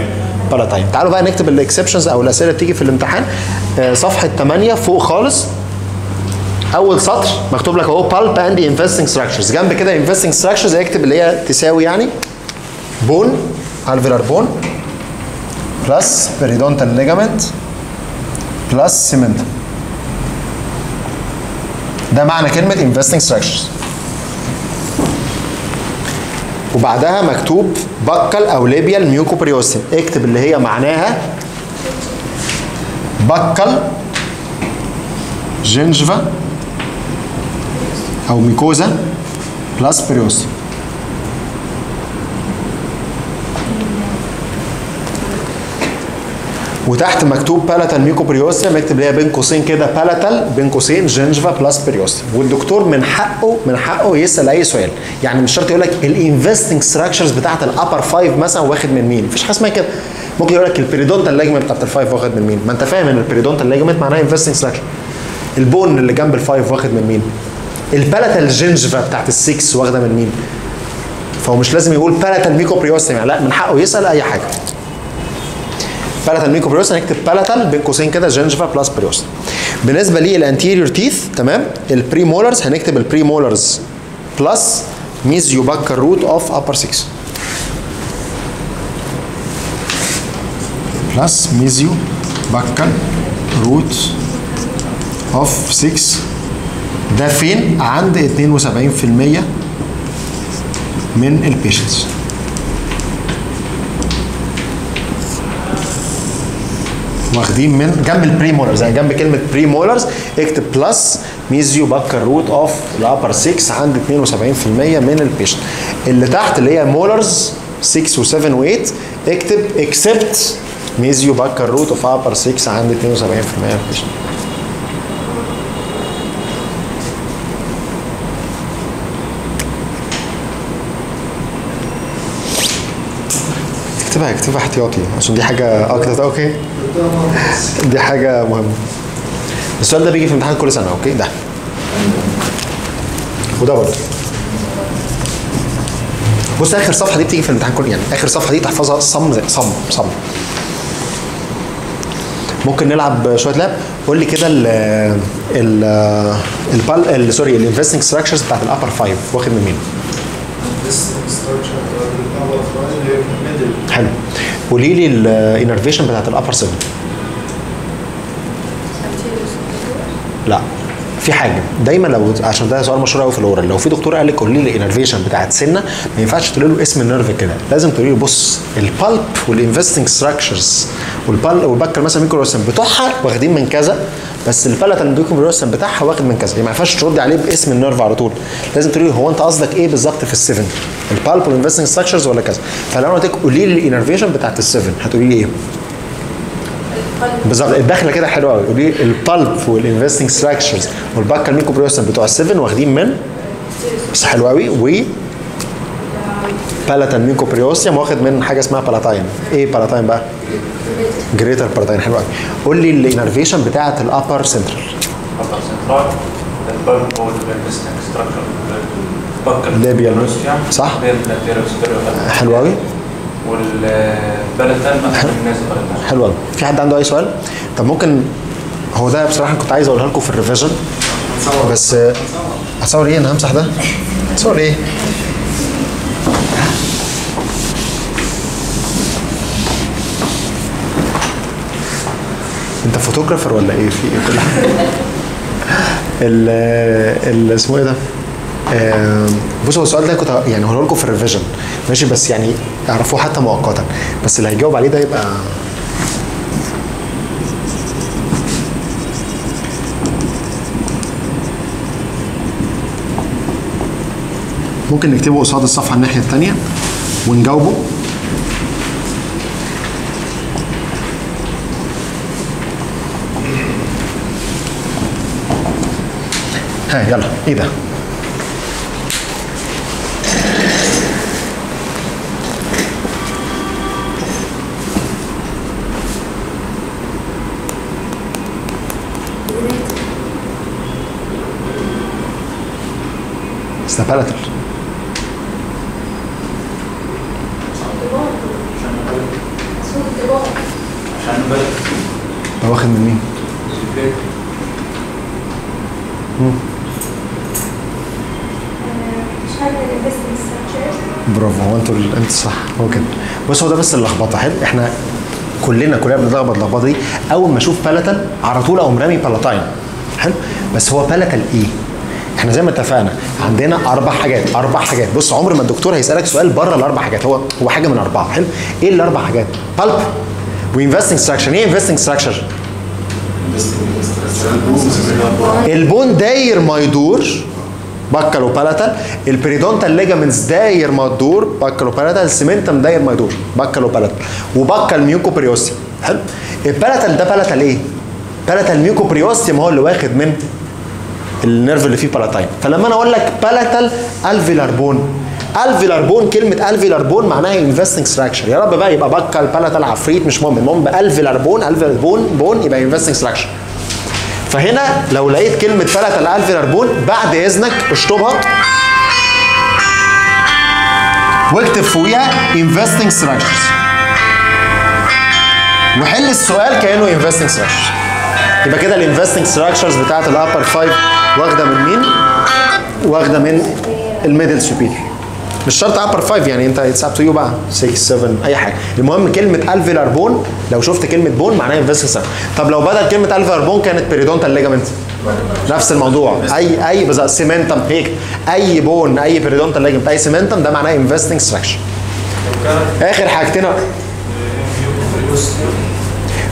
palatine تعالوا بقى نكتب ال exceptions أو الأسئلة اللي بتيجي في الامتحان. آه، صفحة 8 فوق خالص. أول سطر مكتوب لك أهو pulp and investing structures جنب كده investing structures اكتب اللي هي تساوي يعني bone alveolar bone plus periodontal ligament plus cementum ده معنى كلمة investing structures. وبعدها مكتوب buccal أو labial mucoperiosteum اكتب اللي هي معناها buccal gingiva أو mucosa plus periosteum وتحت مكتوب palatal mucoperiosteum اكتب اللي هي بين قوسين كده palatal بين قوسين gingiva plus periosteum والدكتور من حقه من حقه يسأل أي سؤال. يعني مش شرط يقول لك ال investing structures بتاعت ال upper five مثلا واخد من مين. مفيش حاجة اسمها كده. ممكن يقول لك ال periodontal ligament بتاعت ال five واخد من مين. ما انت فاهم إن ال periodontal ligament معناها investing structure ال bone اللي جنب ال five واخد من مين. ال palatal gingiva بتاعت السكس واخدة من مين. فهو مش لازم يقول palatal mucoperiosteum يعني. لا من حقه يسأل أي حاجة. palatal mucoperiosteum هنكتب palatal بين قوسين كده gingiva plus periosteum بالنسبة لل anterior teeth تمام؟ ال premolars هنكتب ال premolars plus mesiobuccal root of upper 6 plus mesiobuccal root of 6 ده فين عند 72% من ال patients واخدين من جنب ال premolars يعني جنب كلمة premolars اكتب plus mesiobuccal root of ال upper 6 عند 72% من ال patient. اللي تحت اللي هي molars 6 و7 و8 اكتب except mesiobuccal root of upper 6 عند 72% من ال patient. اكتبها اكتبها احتياطي عشان دي حاجة أكتر. okay؟ دي حاجة مهمة. السؤال ده بيجي في امتحان كل سنة okay؟ ده. وده برضه. بص آخر صفحة دي بتيجي في الامتحان كل يعني آخر صفحة دي تحفظها صم صم صم. ممكن نلعب شوية لعب؟ قول لي كده ال ال ال pulp ال- sorry ال investing structures بتاعت ال upper five واخد من مين؟ This structure of the power of middle. حلو قولي لي ال innervation بتاعت ال upper 7 لا. في حاجة دايما لو عشان ده سؤال مشهور قوي في ال oral لو في دكتور قال لك قولي لي ال innervation بتاعت سنة ما ينفعش تقولي له اسم ال nerve كده لازم تقولي له بص ال pulp وال investing structures والبال وال buccal مثلا mucoperiosteum بتوعها واخدين من كذا بس ال palatal mucoperiosteum بتاعها واخد من كذا يعني ما ينفعش تردي عليه باسم ال nerve على طول لازم تقولي له هو أنت قصدك إيه بالظبط في ال seven ال pulp وال investing structures ولا كذا فلو أنا قلت لك قولي لي ال innervation بتاعت ال seven هتقولي لي إيه؟ بالظبط. الدخلة كده حلوة قوي ودي ال pulp وال investing structures وال buccal mucoperiosteum بتوع ال seven واخدين من بس حلو قوي و palatal mucoperiosteum واخد من حاجة اسمها palatine إيه palatine بقى؟ greater palatine حلو قوي قول لي ال innervation بتاعت ال upper central upper central. ال pulp وال investing structure Labial. صح. حلو قوي ال nasopalatine حلو قوي في حد عنده أي سؤال؟ طب ممكن هو ده بصراحة كنت عايز أقولها لكم في ال revision بس هتصور إيه أنا همسح ده؟ هتصور إيه؟ أنت photographer ولا إيه في إيه كل حاجة ال ال اسمه إيه ده؟ بصوا السؤال ده كنت يعني هقوله لكم في الريفيجن ماشي؟ بس يعني اعرفوه حتى مؤقتا. بس اللي هيجاوب عليه ده يبقى ممكن نكتبه قصاد الصفحة الناحية الثانية ونجاوبه. ها يلا. إيه ده؟ بس ده واخد من مين؟ برافو. هو أنتوا انت صح. هو كده. بص هو ده بس اللخبطة. حلو. إحنا كلنا كلنا بنتلخبط اللخبطة دي. أول ما أشوف palatal على طول أقوم رامي palatine حلو. بس هو palatal إيه؟ إحنا زي ما اتفقنا عندنا أربع حاجات أربع حاجات. بص عمر ما الدكتور هيسألك سؤال بره الاربع حاجات. هو هو حاجة من اربعة. حلو؟ إيه الاربع حاجات؟ pulp و investing structure إيه investing structure؟ ال bone داير ما يدور buccal و palatal ال periodontal ligaments داير ما تدور buccal و palatal ال cementum داير ما يدور buccal و palatal و buccal mucoperiosteum حلو؟ ال palatal ده palatal إيه؟ palatal mucoperiosteum هو اللي واخد من ال nerve اللي فيه palatine فلما أنا أقول لك palatal alveolar bone alveolar bone كلمة alveolar bone معناها investing structure يا رب بقى يبقى buccal palatal عفريت مش مهم. المهم ب alveolar bone alveolar bone bone يبقى investing structure فهنا لو لقيت كلمة palatal alveolar bone بعد إذنك اشطبها. واكتب فوقيها investing structures وحل السؤال كأنه investing structures يبقى كده ال investing structures بتاعت ال upper 5 واخدة من مين؟ واخدة من ال middle superior مش شرط upper 5 يعني انت it's up to you بقى. 6 7 أي حاجة. المهم كلمة alveolar bone لو شفت كلمة bone معناها investing structure طب لو بدل كلمة alveolar bone كانت periodontal ligament نفس الموضوع. أي أي بالظبط cementum هيك. أي bone أي periodontal ligament أي cementum ده معناه investing structure آخر حاجتين.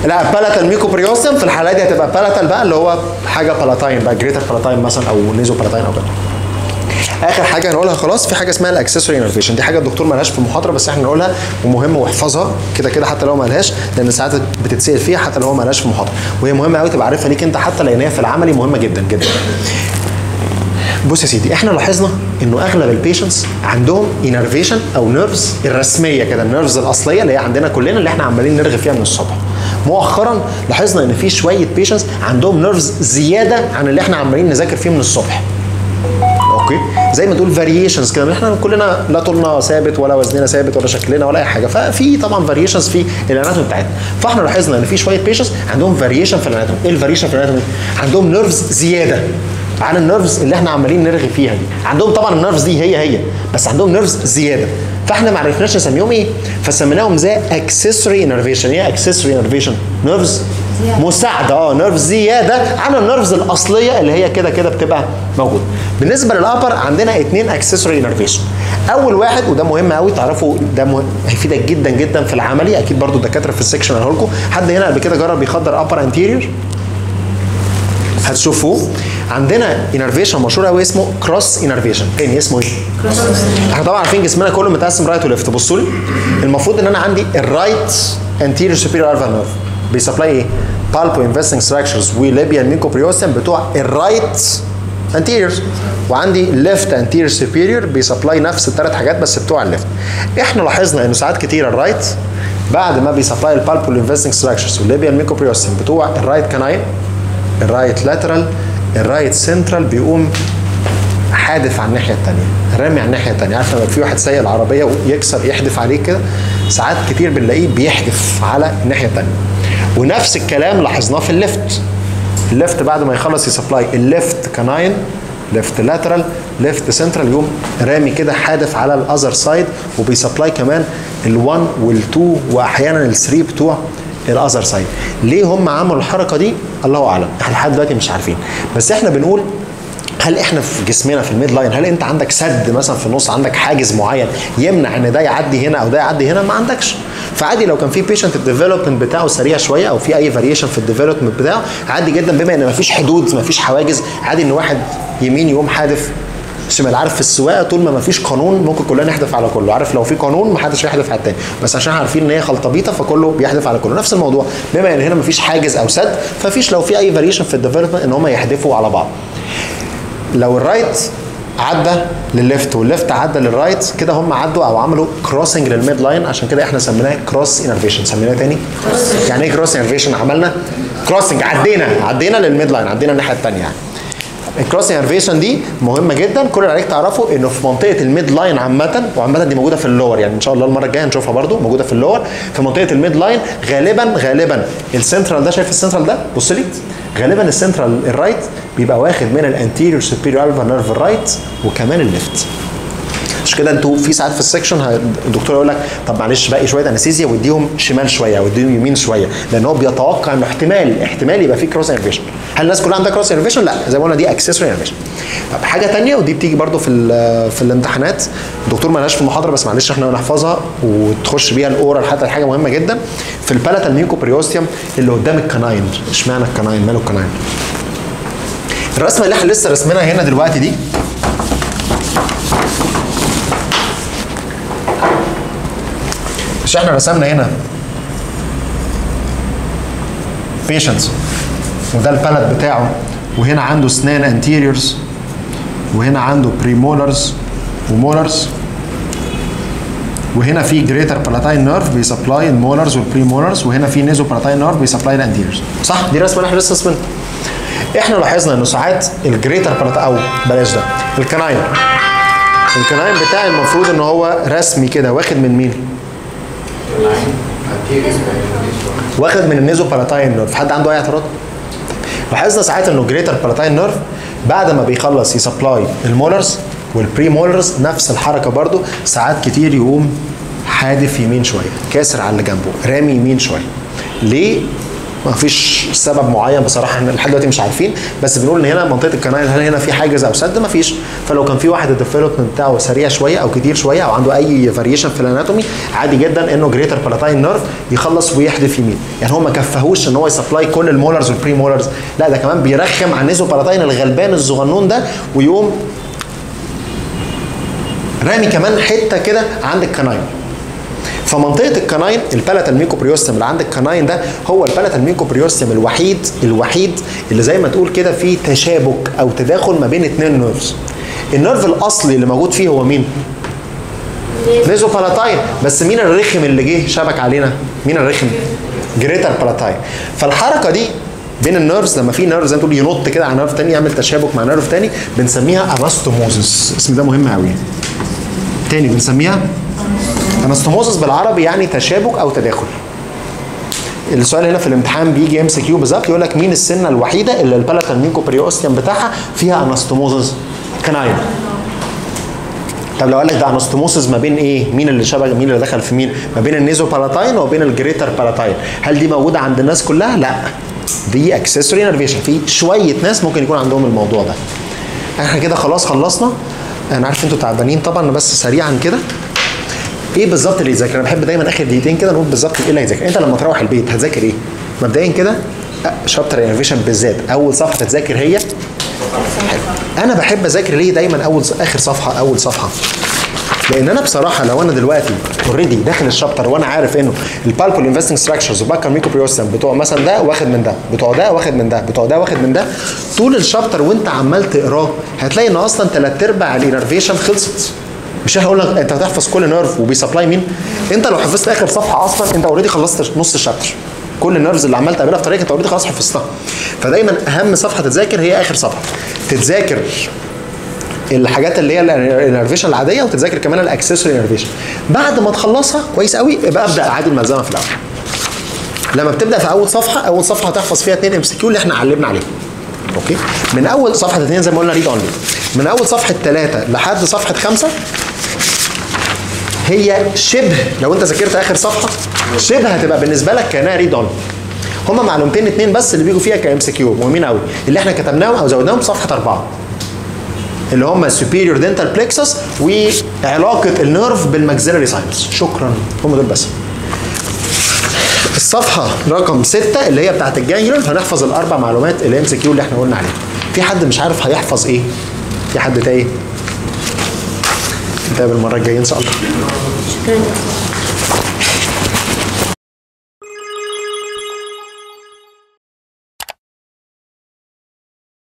لا palatal mucoperiosteum في الحالات دي هتبقى palatal بقى اللي هو حاجة palatine بقى greater palatine مثلا أو nasopalatine أو كده. آخر حاجة هنقولها خلاص في حاجة اسمها ال accessory innervation دي حاجة الدكتور ما في المحاضرة بس إحنا نقولها ومهم واحفظها. كده كده حتى لو ما لهاش لأن ساعات بتتسأل فيها حتى لو ما لهاش في المحاضرة. وهي مهمة قوي تبقى عارفها ليك أنت حتى لأن هي في العملي مهمة جدا جدا. بص يا سيدي إحنا لاحظنا إنه أغلب ال patients عندهم innervation أو nerves الرسمية كده ال nerves الأصلية اللي هي عندنا كلنا اللي إحنا عمالين نرغي فيها من الصبح. مؤخرا لاحظنا إن في شوية patients عندهم nerves زيادة عن اللي إحنا عمالين نذاكر فيه من الصبح. okay؟ زي ما تقول variations كده إحنا كلنا لا طولنا ثابت ولا وزننا ثابت ولا شكلنا ولا أي حاجة. ففي طبعا variations في ال anatomy بتاعتنا. فإحنا لاحظنا إن في شوية patients عندهم variation في ال anatomy إيه ال variation في ال anatomy عندهم nerves زيادة عن ال nerves اللي إحنا عمالين نرغي فيها دي. عندهم طبعا ال nerves دي هي هي بس عندهم nerves زيادة. فاحنا ما عرفناش نسميهم إيه فسميناهم زي accessory innervation إيه accessory innervation nerves مساعدة. آه nerves زيادة عن ال nerves الأصلية اللي هي كده كده بتبقى موجودة. بالنسبة لل upper عندنا اثنين accessory innervation أول واحد وده مهم قوي تعرفوا ده مهم هيفيدك جدا جدا في العملي. أكيد برضو الدكاتره في ال section هقول لكم حد هنا قبل كده جرب يخدر upper anterior هتشوفوه. عندنا innervation مشهور قوي اسمه cross innervation تاني اسمه إيه؟ إحنا طبعا عارفين جسمنا كله متقسم right و left بصوا لي. المفروض إن أنا عندي ال right anterior superior alveolar nerve بي supply إيه؟ pulp و investing structures و labial mucoperiosteum بتوع ال right anteriors وعندي left anterior superior بي supply نفس الثلاث حاجات بس بتوع ال left. إحنا لاحظنا إنه ساعات كتير الرايت بعد ما بيسبلاي البالبو انفستنج ستراكشرز والليبيان ميكوبريوستم بتوع الرايت كاناين الرايت لاترال ال right central بيقوم حادف على الناحية الثانية رامي على الناحية الثانية عارف لما في واحد سايق العربية ويكسر يحدف عليك كده ساعات كتير بنلاقيه بيحدف على الناحية الثانية ونفس الكلام لاحظناه في ال left. ال left بعد ما يخلص ي supply. ال left canine left lateral left central يقوم رامي كده حادف على ال other side وبي supply كمان ال1 وال2 وأحيانا ال3 بتوع ال other side ليه هم عملوا الحركة دي؟ الله أعلم. إحنا لحد دلوقتي مش عارفين. بس إحنا بنقول هل إحنا في جسمنا في ال midline هل أنت عندك سد مثلا في النص عندك حاجز معين يمنع إن ده يعدي هنا أو ده يعدي هنا؟ ما عندكش. فعادي لو كان في patient ال development بتاعه سريع شوية أو في أي variation في ال development بتاعه عادي جدا بما إن مفيش حدود مفيش حواجز عادي إن واحد يمين يقوم حادف. شمال عارف في السواقة طول ما مفيش قانون ممكن كلنا نحدف على كله. عارف لو في قانون محدش هيحدف على التاني. بس عشان عارفين إن هي خلطبيطه فكله بيحدف على كله. نفس الموضوع. بما إن هنا مفيش حاجز أو سد ففيش لو في أي variation في ال development إن هم يحدفوا على بعض. لو الرايت عدى للليفت والليفت عدى للرايت كده هم عدوا أو عملوا crossing لل midline عشان كده إحنا سميناه cross innervation سميناه تاني؟ يعني إيه cross innervation عملنا crossing عدينا. عدينا لل midline عدينا الناحية الثانية يعني. ال cross innervation دي مهمة جدا. كل اللي عليك تعرفه إنه في منطقة ال midline عامة وعامة دي موجودة في ال lower يعني إن شاء الله المرة الجاية هنشوفها برده موجودة في ال lower. في منطقة ال midline غالبا غالبا السنترال ده شايف السنترال ده؟ بص لي. غالبا ال central ال right بيبقى واخد من ال anterior superior alveolar nerve ال right وكمان ال left مش كده أنتوا في ساعات في ال section الدكتور يقول لك طب معلش باقي شوية anesthesia واديهم شمال شوية أو يمين شوية لأن هو بيتوقع إنه احتمال احتمال يبقى في cross innervation هل الناس كلها عندها cross innervation لا زي ما قلنا دي accessory innervation طب حاجة تانية ودي بتيجي برضو في في الامتحانات الدكتور ما لهاش في المحاضرة بس معلش إحنا نحفظها وتخش بيها ال oral حتى حاجة مهمة جدا في البالاتال ميوكوبريوستيوم اللي قدام ال canine. اشمعنى ال canine؟ ماله ال canine؟ الرسمة اللي إحنا لسه رسمينها هنا دلوقتي دي مش إحنا رسمنا هنا. patients وده ال palate بتاعه. وهنا عنده اسنان anteriors وهنا عنده premolars و molars وهنا في greater palatine nerve بي supply ال molars وال premolars وهنا في nasopalatine nerve بي supply ال anteriors صح؟ دي رسمة إحنا لسه رسمينها. إحنا لاحظنا إنه ساعات ال greater palatine أو بلاش ده. ال canine. ال canine بتاعي المفروض إن هو رسمي كده واخد من مين؟ واخد من ال nasopalatine nerve. حد عنده أي اعتراض؟ لاحظنا ساعات إنه greater palatine nerve بعد ما بيخلص ي supply ال molars وال premolars نفس الحركة برضو ساعات كتير يقوم حادف يمين شوية كاسر على اللي جنبه رامي يمين شوية. ليه؟ ما فيش سبب معين بصراحة إحنا لحد دلوقتي مش عارفين بس بنقول إن هنا منطقة ال canine هل هنا في حاجز أو سد ما فيش فلو كان في واحد ال development بتاعه سريع شوية أو كتير شوية أو عنده أي variation في ال anatomy عادي جدا إنه greater palatine nerve يخلص ويحدف يمين يعني هو ما كفهوش إن هو ي supply كل ال molars وال premolars لا ده كمان بيرخم على ال nasopalatine الغلبان الصغنون ده ويقوم رامي كمان حتة كده عند ال canine فمنطقة ال canine ال palatal mucoperiosteum اللي عند ال canine ده هو ال palatal mucoperiosteum الوحيد الوحيد اللي زي ما تقول كده فيه تشابك أو تداخل ما بين اثنين nerves ال nerve الأصلي اللي موجود فيه هو مين؟ nasopalatine بس مين الرخم اللي جه شبك علينا؟ مين الرخم؟ greater palatine فالحركة دي بين ال nerves لما في nerve زي ما تقول ينط كده على nerve تاني يعمل تشابك مع nerve تاني بنسميها anastomosis الاسم ده مهم قوي تاني بنسميها anastomosis بالعربي يعني تشابك أو تداخل السؤال هنا في الامتحان بيجي MCQ بالظبط يقول لك مين السنة الوحيدة اللي ال palatal mucoperiosteum بتاعها فيها anastomosis canine طب لو قال لك ده anastomosis ما بين إيه؟ مين اللي شبك مين اللي دخل في مين؟ ما بين ال nasopalatine وبين ال greater palatine، هل دي موجودة عند الناس كلها؟ لا. دي accessory innervation في شوية ناس ممكن يكون عندهم الموضوع ده. إحنا كده خلاص خلصنا أنا عارف إنتوا تعبانين طبعا بس سريعا كده إيه بالظبط اللي يذاكر؟ أنا بحب دايما اخر دقيقتين كده نقول بالظبط إيه اللي هيذاكر، انت لما تروح البيت هتذاكر إيه؟ مبدئيا كده chapter innervation بالذات. أول صفحة تذاكر هي؟ أنا بحب أذاكر ليه دايما أول آخر صفحة أول صفحة. لأن أنا بصراحة لو أنا دلوقتي already داخل ال chapter وأنا عارف إنه ال pulp وال investing structures و buccal mucoperiosteum بتوع مثلا ده واخد من ده بتوع ده واخد من ده بتوع ده واخد من ده طول ال chapter وأنت عمال تقراه هتلاقي إن أصلا ثلاث أرباع ال innervation خلصت. مش هقول لك انت هتحفظ كل nerve وبي supply مين؟ انت لو حفظت اخر صفحة أصلا انت already خلصت نص ال chapter كل ال nerves اللي عمال تقابلها في طريقك انت already خلاص حفظتها. فدايما أهم صفحة تتذاكر هي آخر صفحة. تتذاكر الحاجات اللي هي ال innervation العادية وتتذاكر كمان ال accessory innervation بعد ما تخلصها كويس قوي يبقى ابدأ عادي الملزمة في الأول. لما بتبدأ في أول صفحة أول صفحة هتحفظ فيها اثنين MCQ اللي إحنا علمنا عليهم. okay؟ من أول صفحة اثنين زي ما قلنا read only من أول صفحة ثلاثة لحد صفحة خمسة هي شبه لو أنت ذاكرت آخر صفحة شبه هتبقى بالنسبة لك كأنها read only هما معلومتين اتنين بس اللي بيجوا فيها ك MCQ؟ مهمين قوي اللي إحنا كتبناهم أو زودناهم في صفحة أربعة. اللي هم ال superior dental plexus وعلاقة ال nerve بال maxillary sinus شكرا. هم دول بس. الصفحة رقم ستة اللي هي بتاعت ال ganglia هنحفظ الأربع معلومات ال MCQ اللي إحنا قلنا عليها. في حد مش عارف هيحفظ إيه؟ في حد تايه نتقابل المرة الجاية إن شاء الله. شكرا.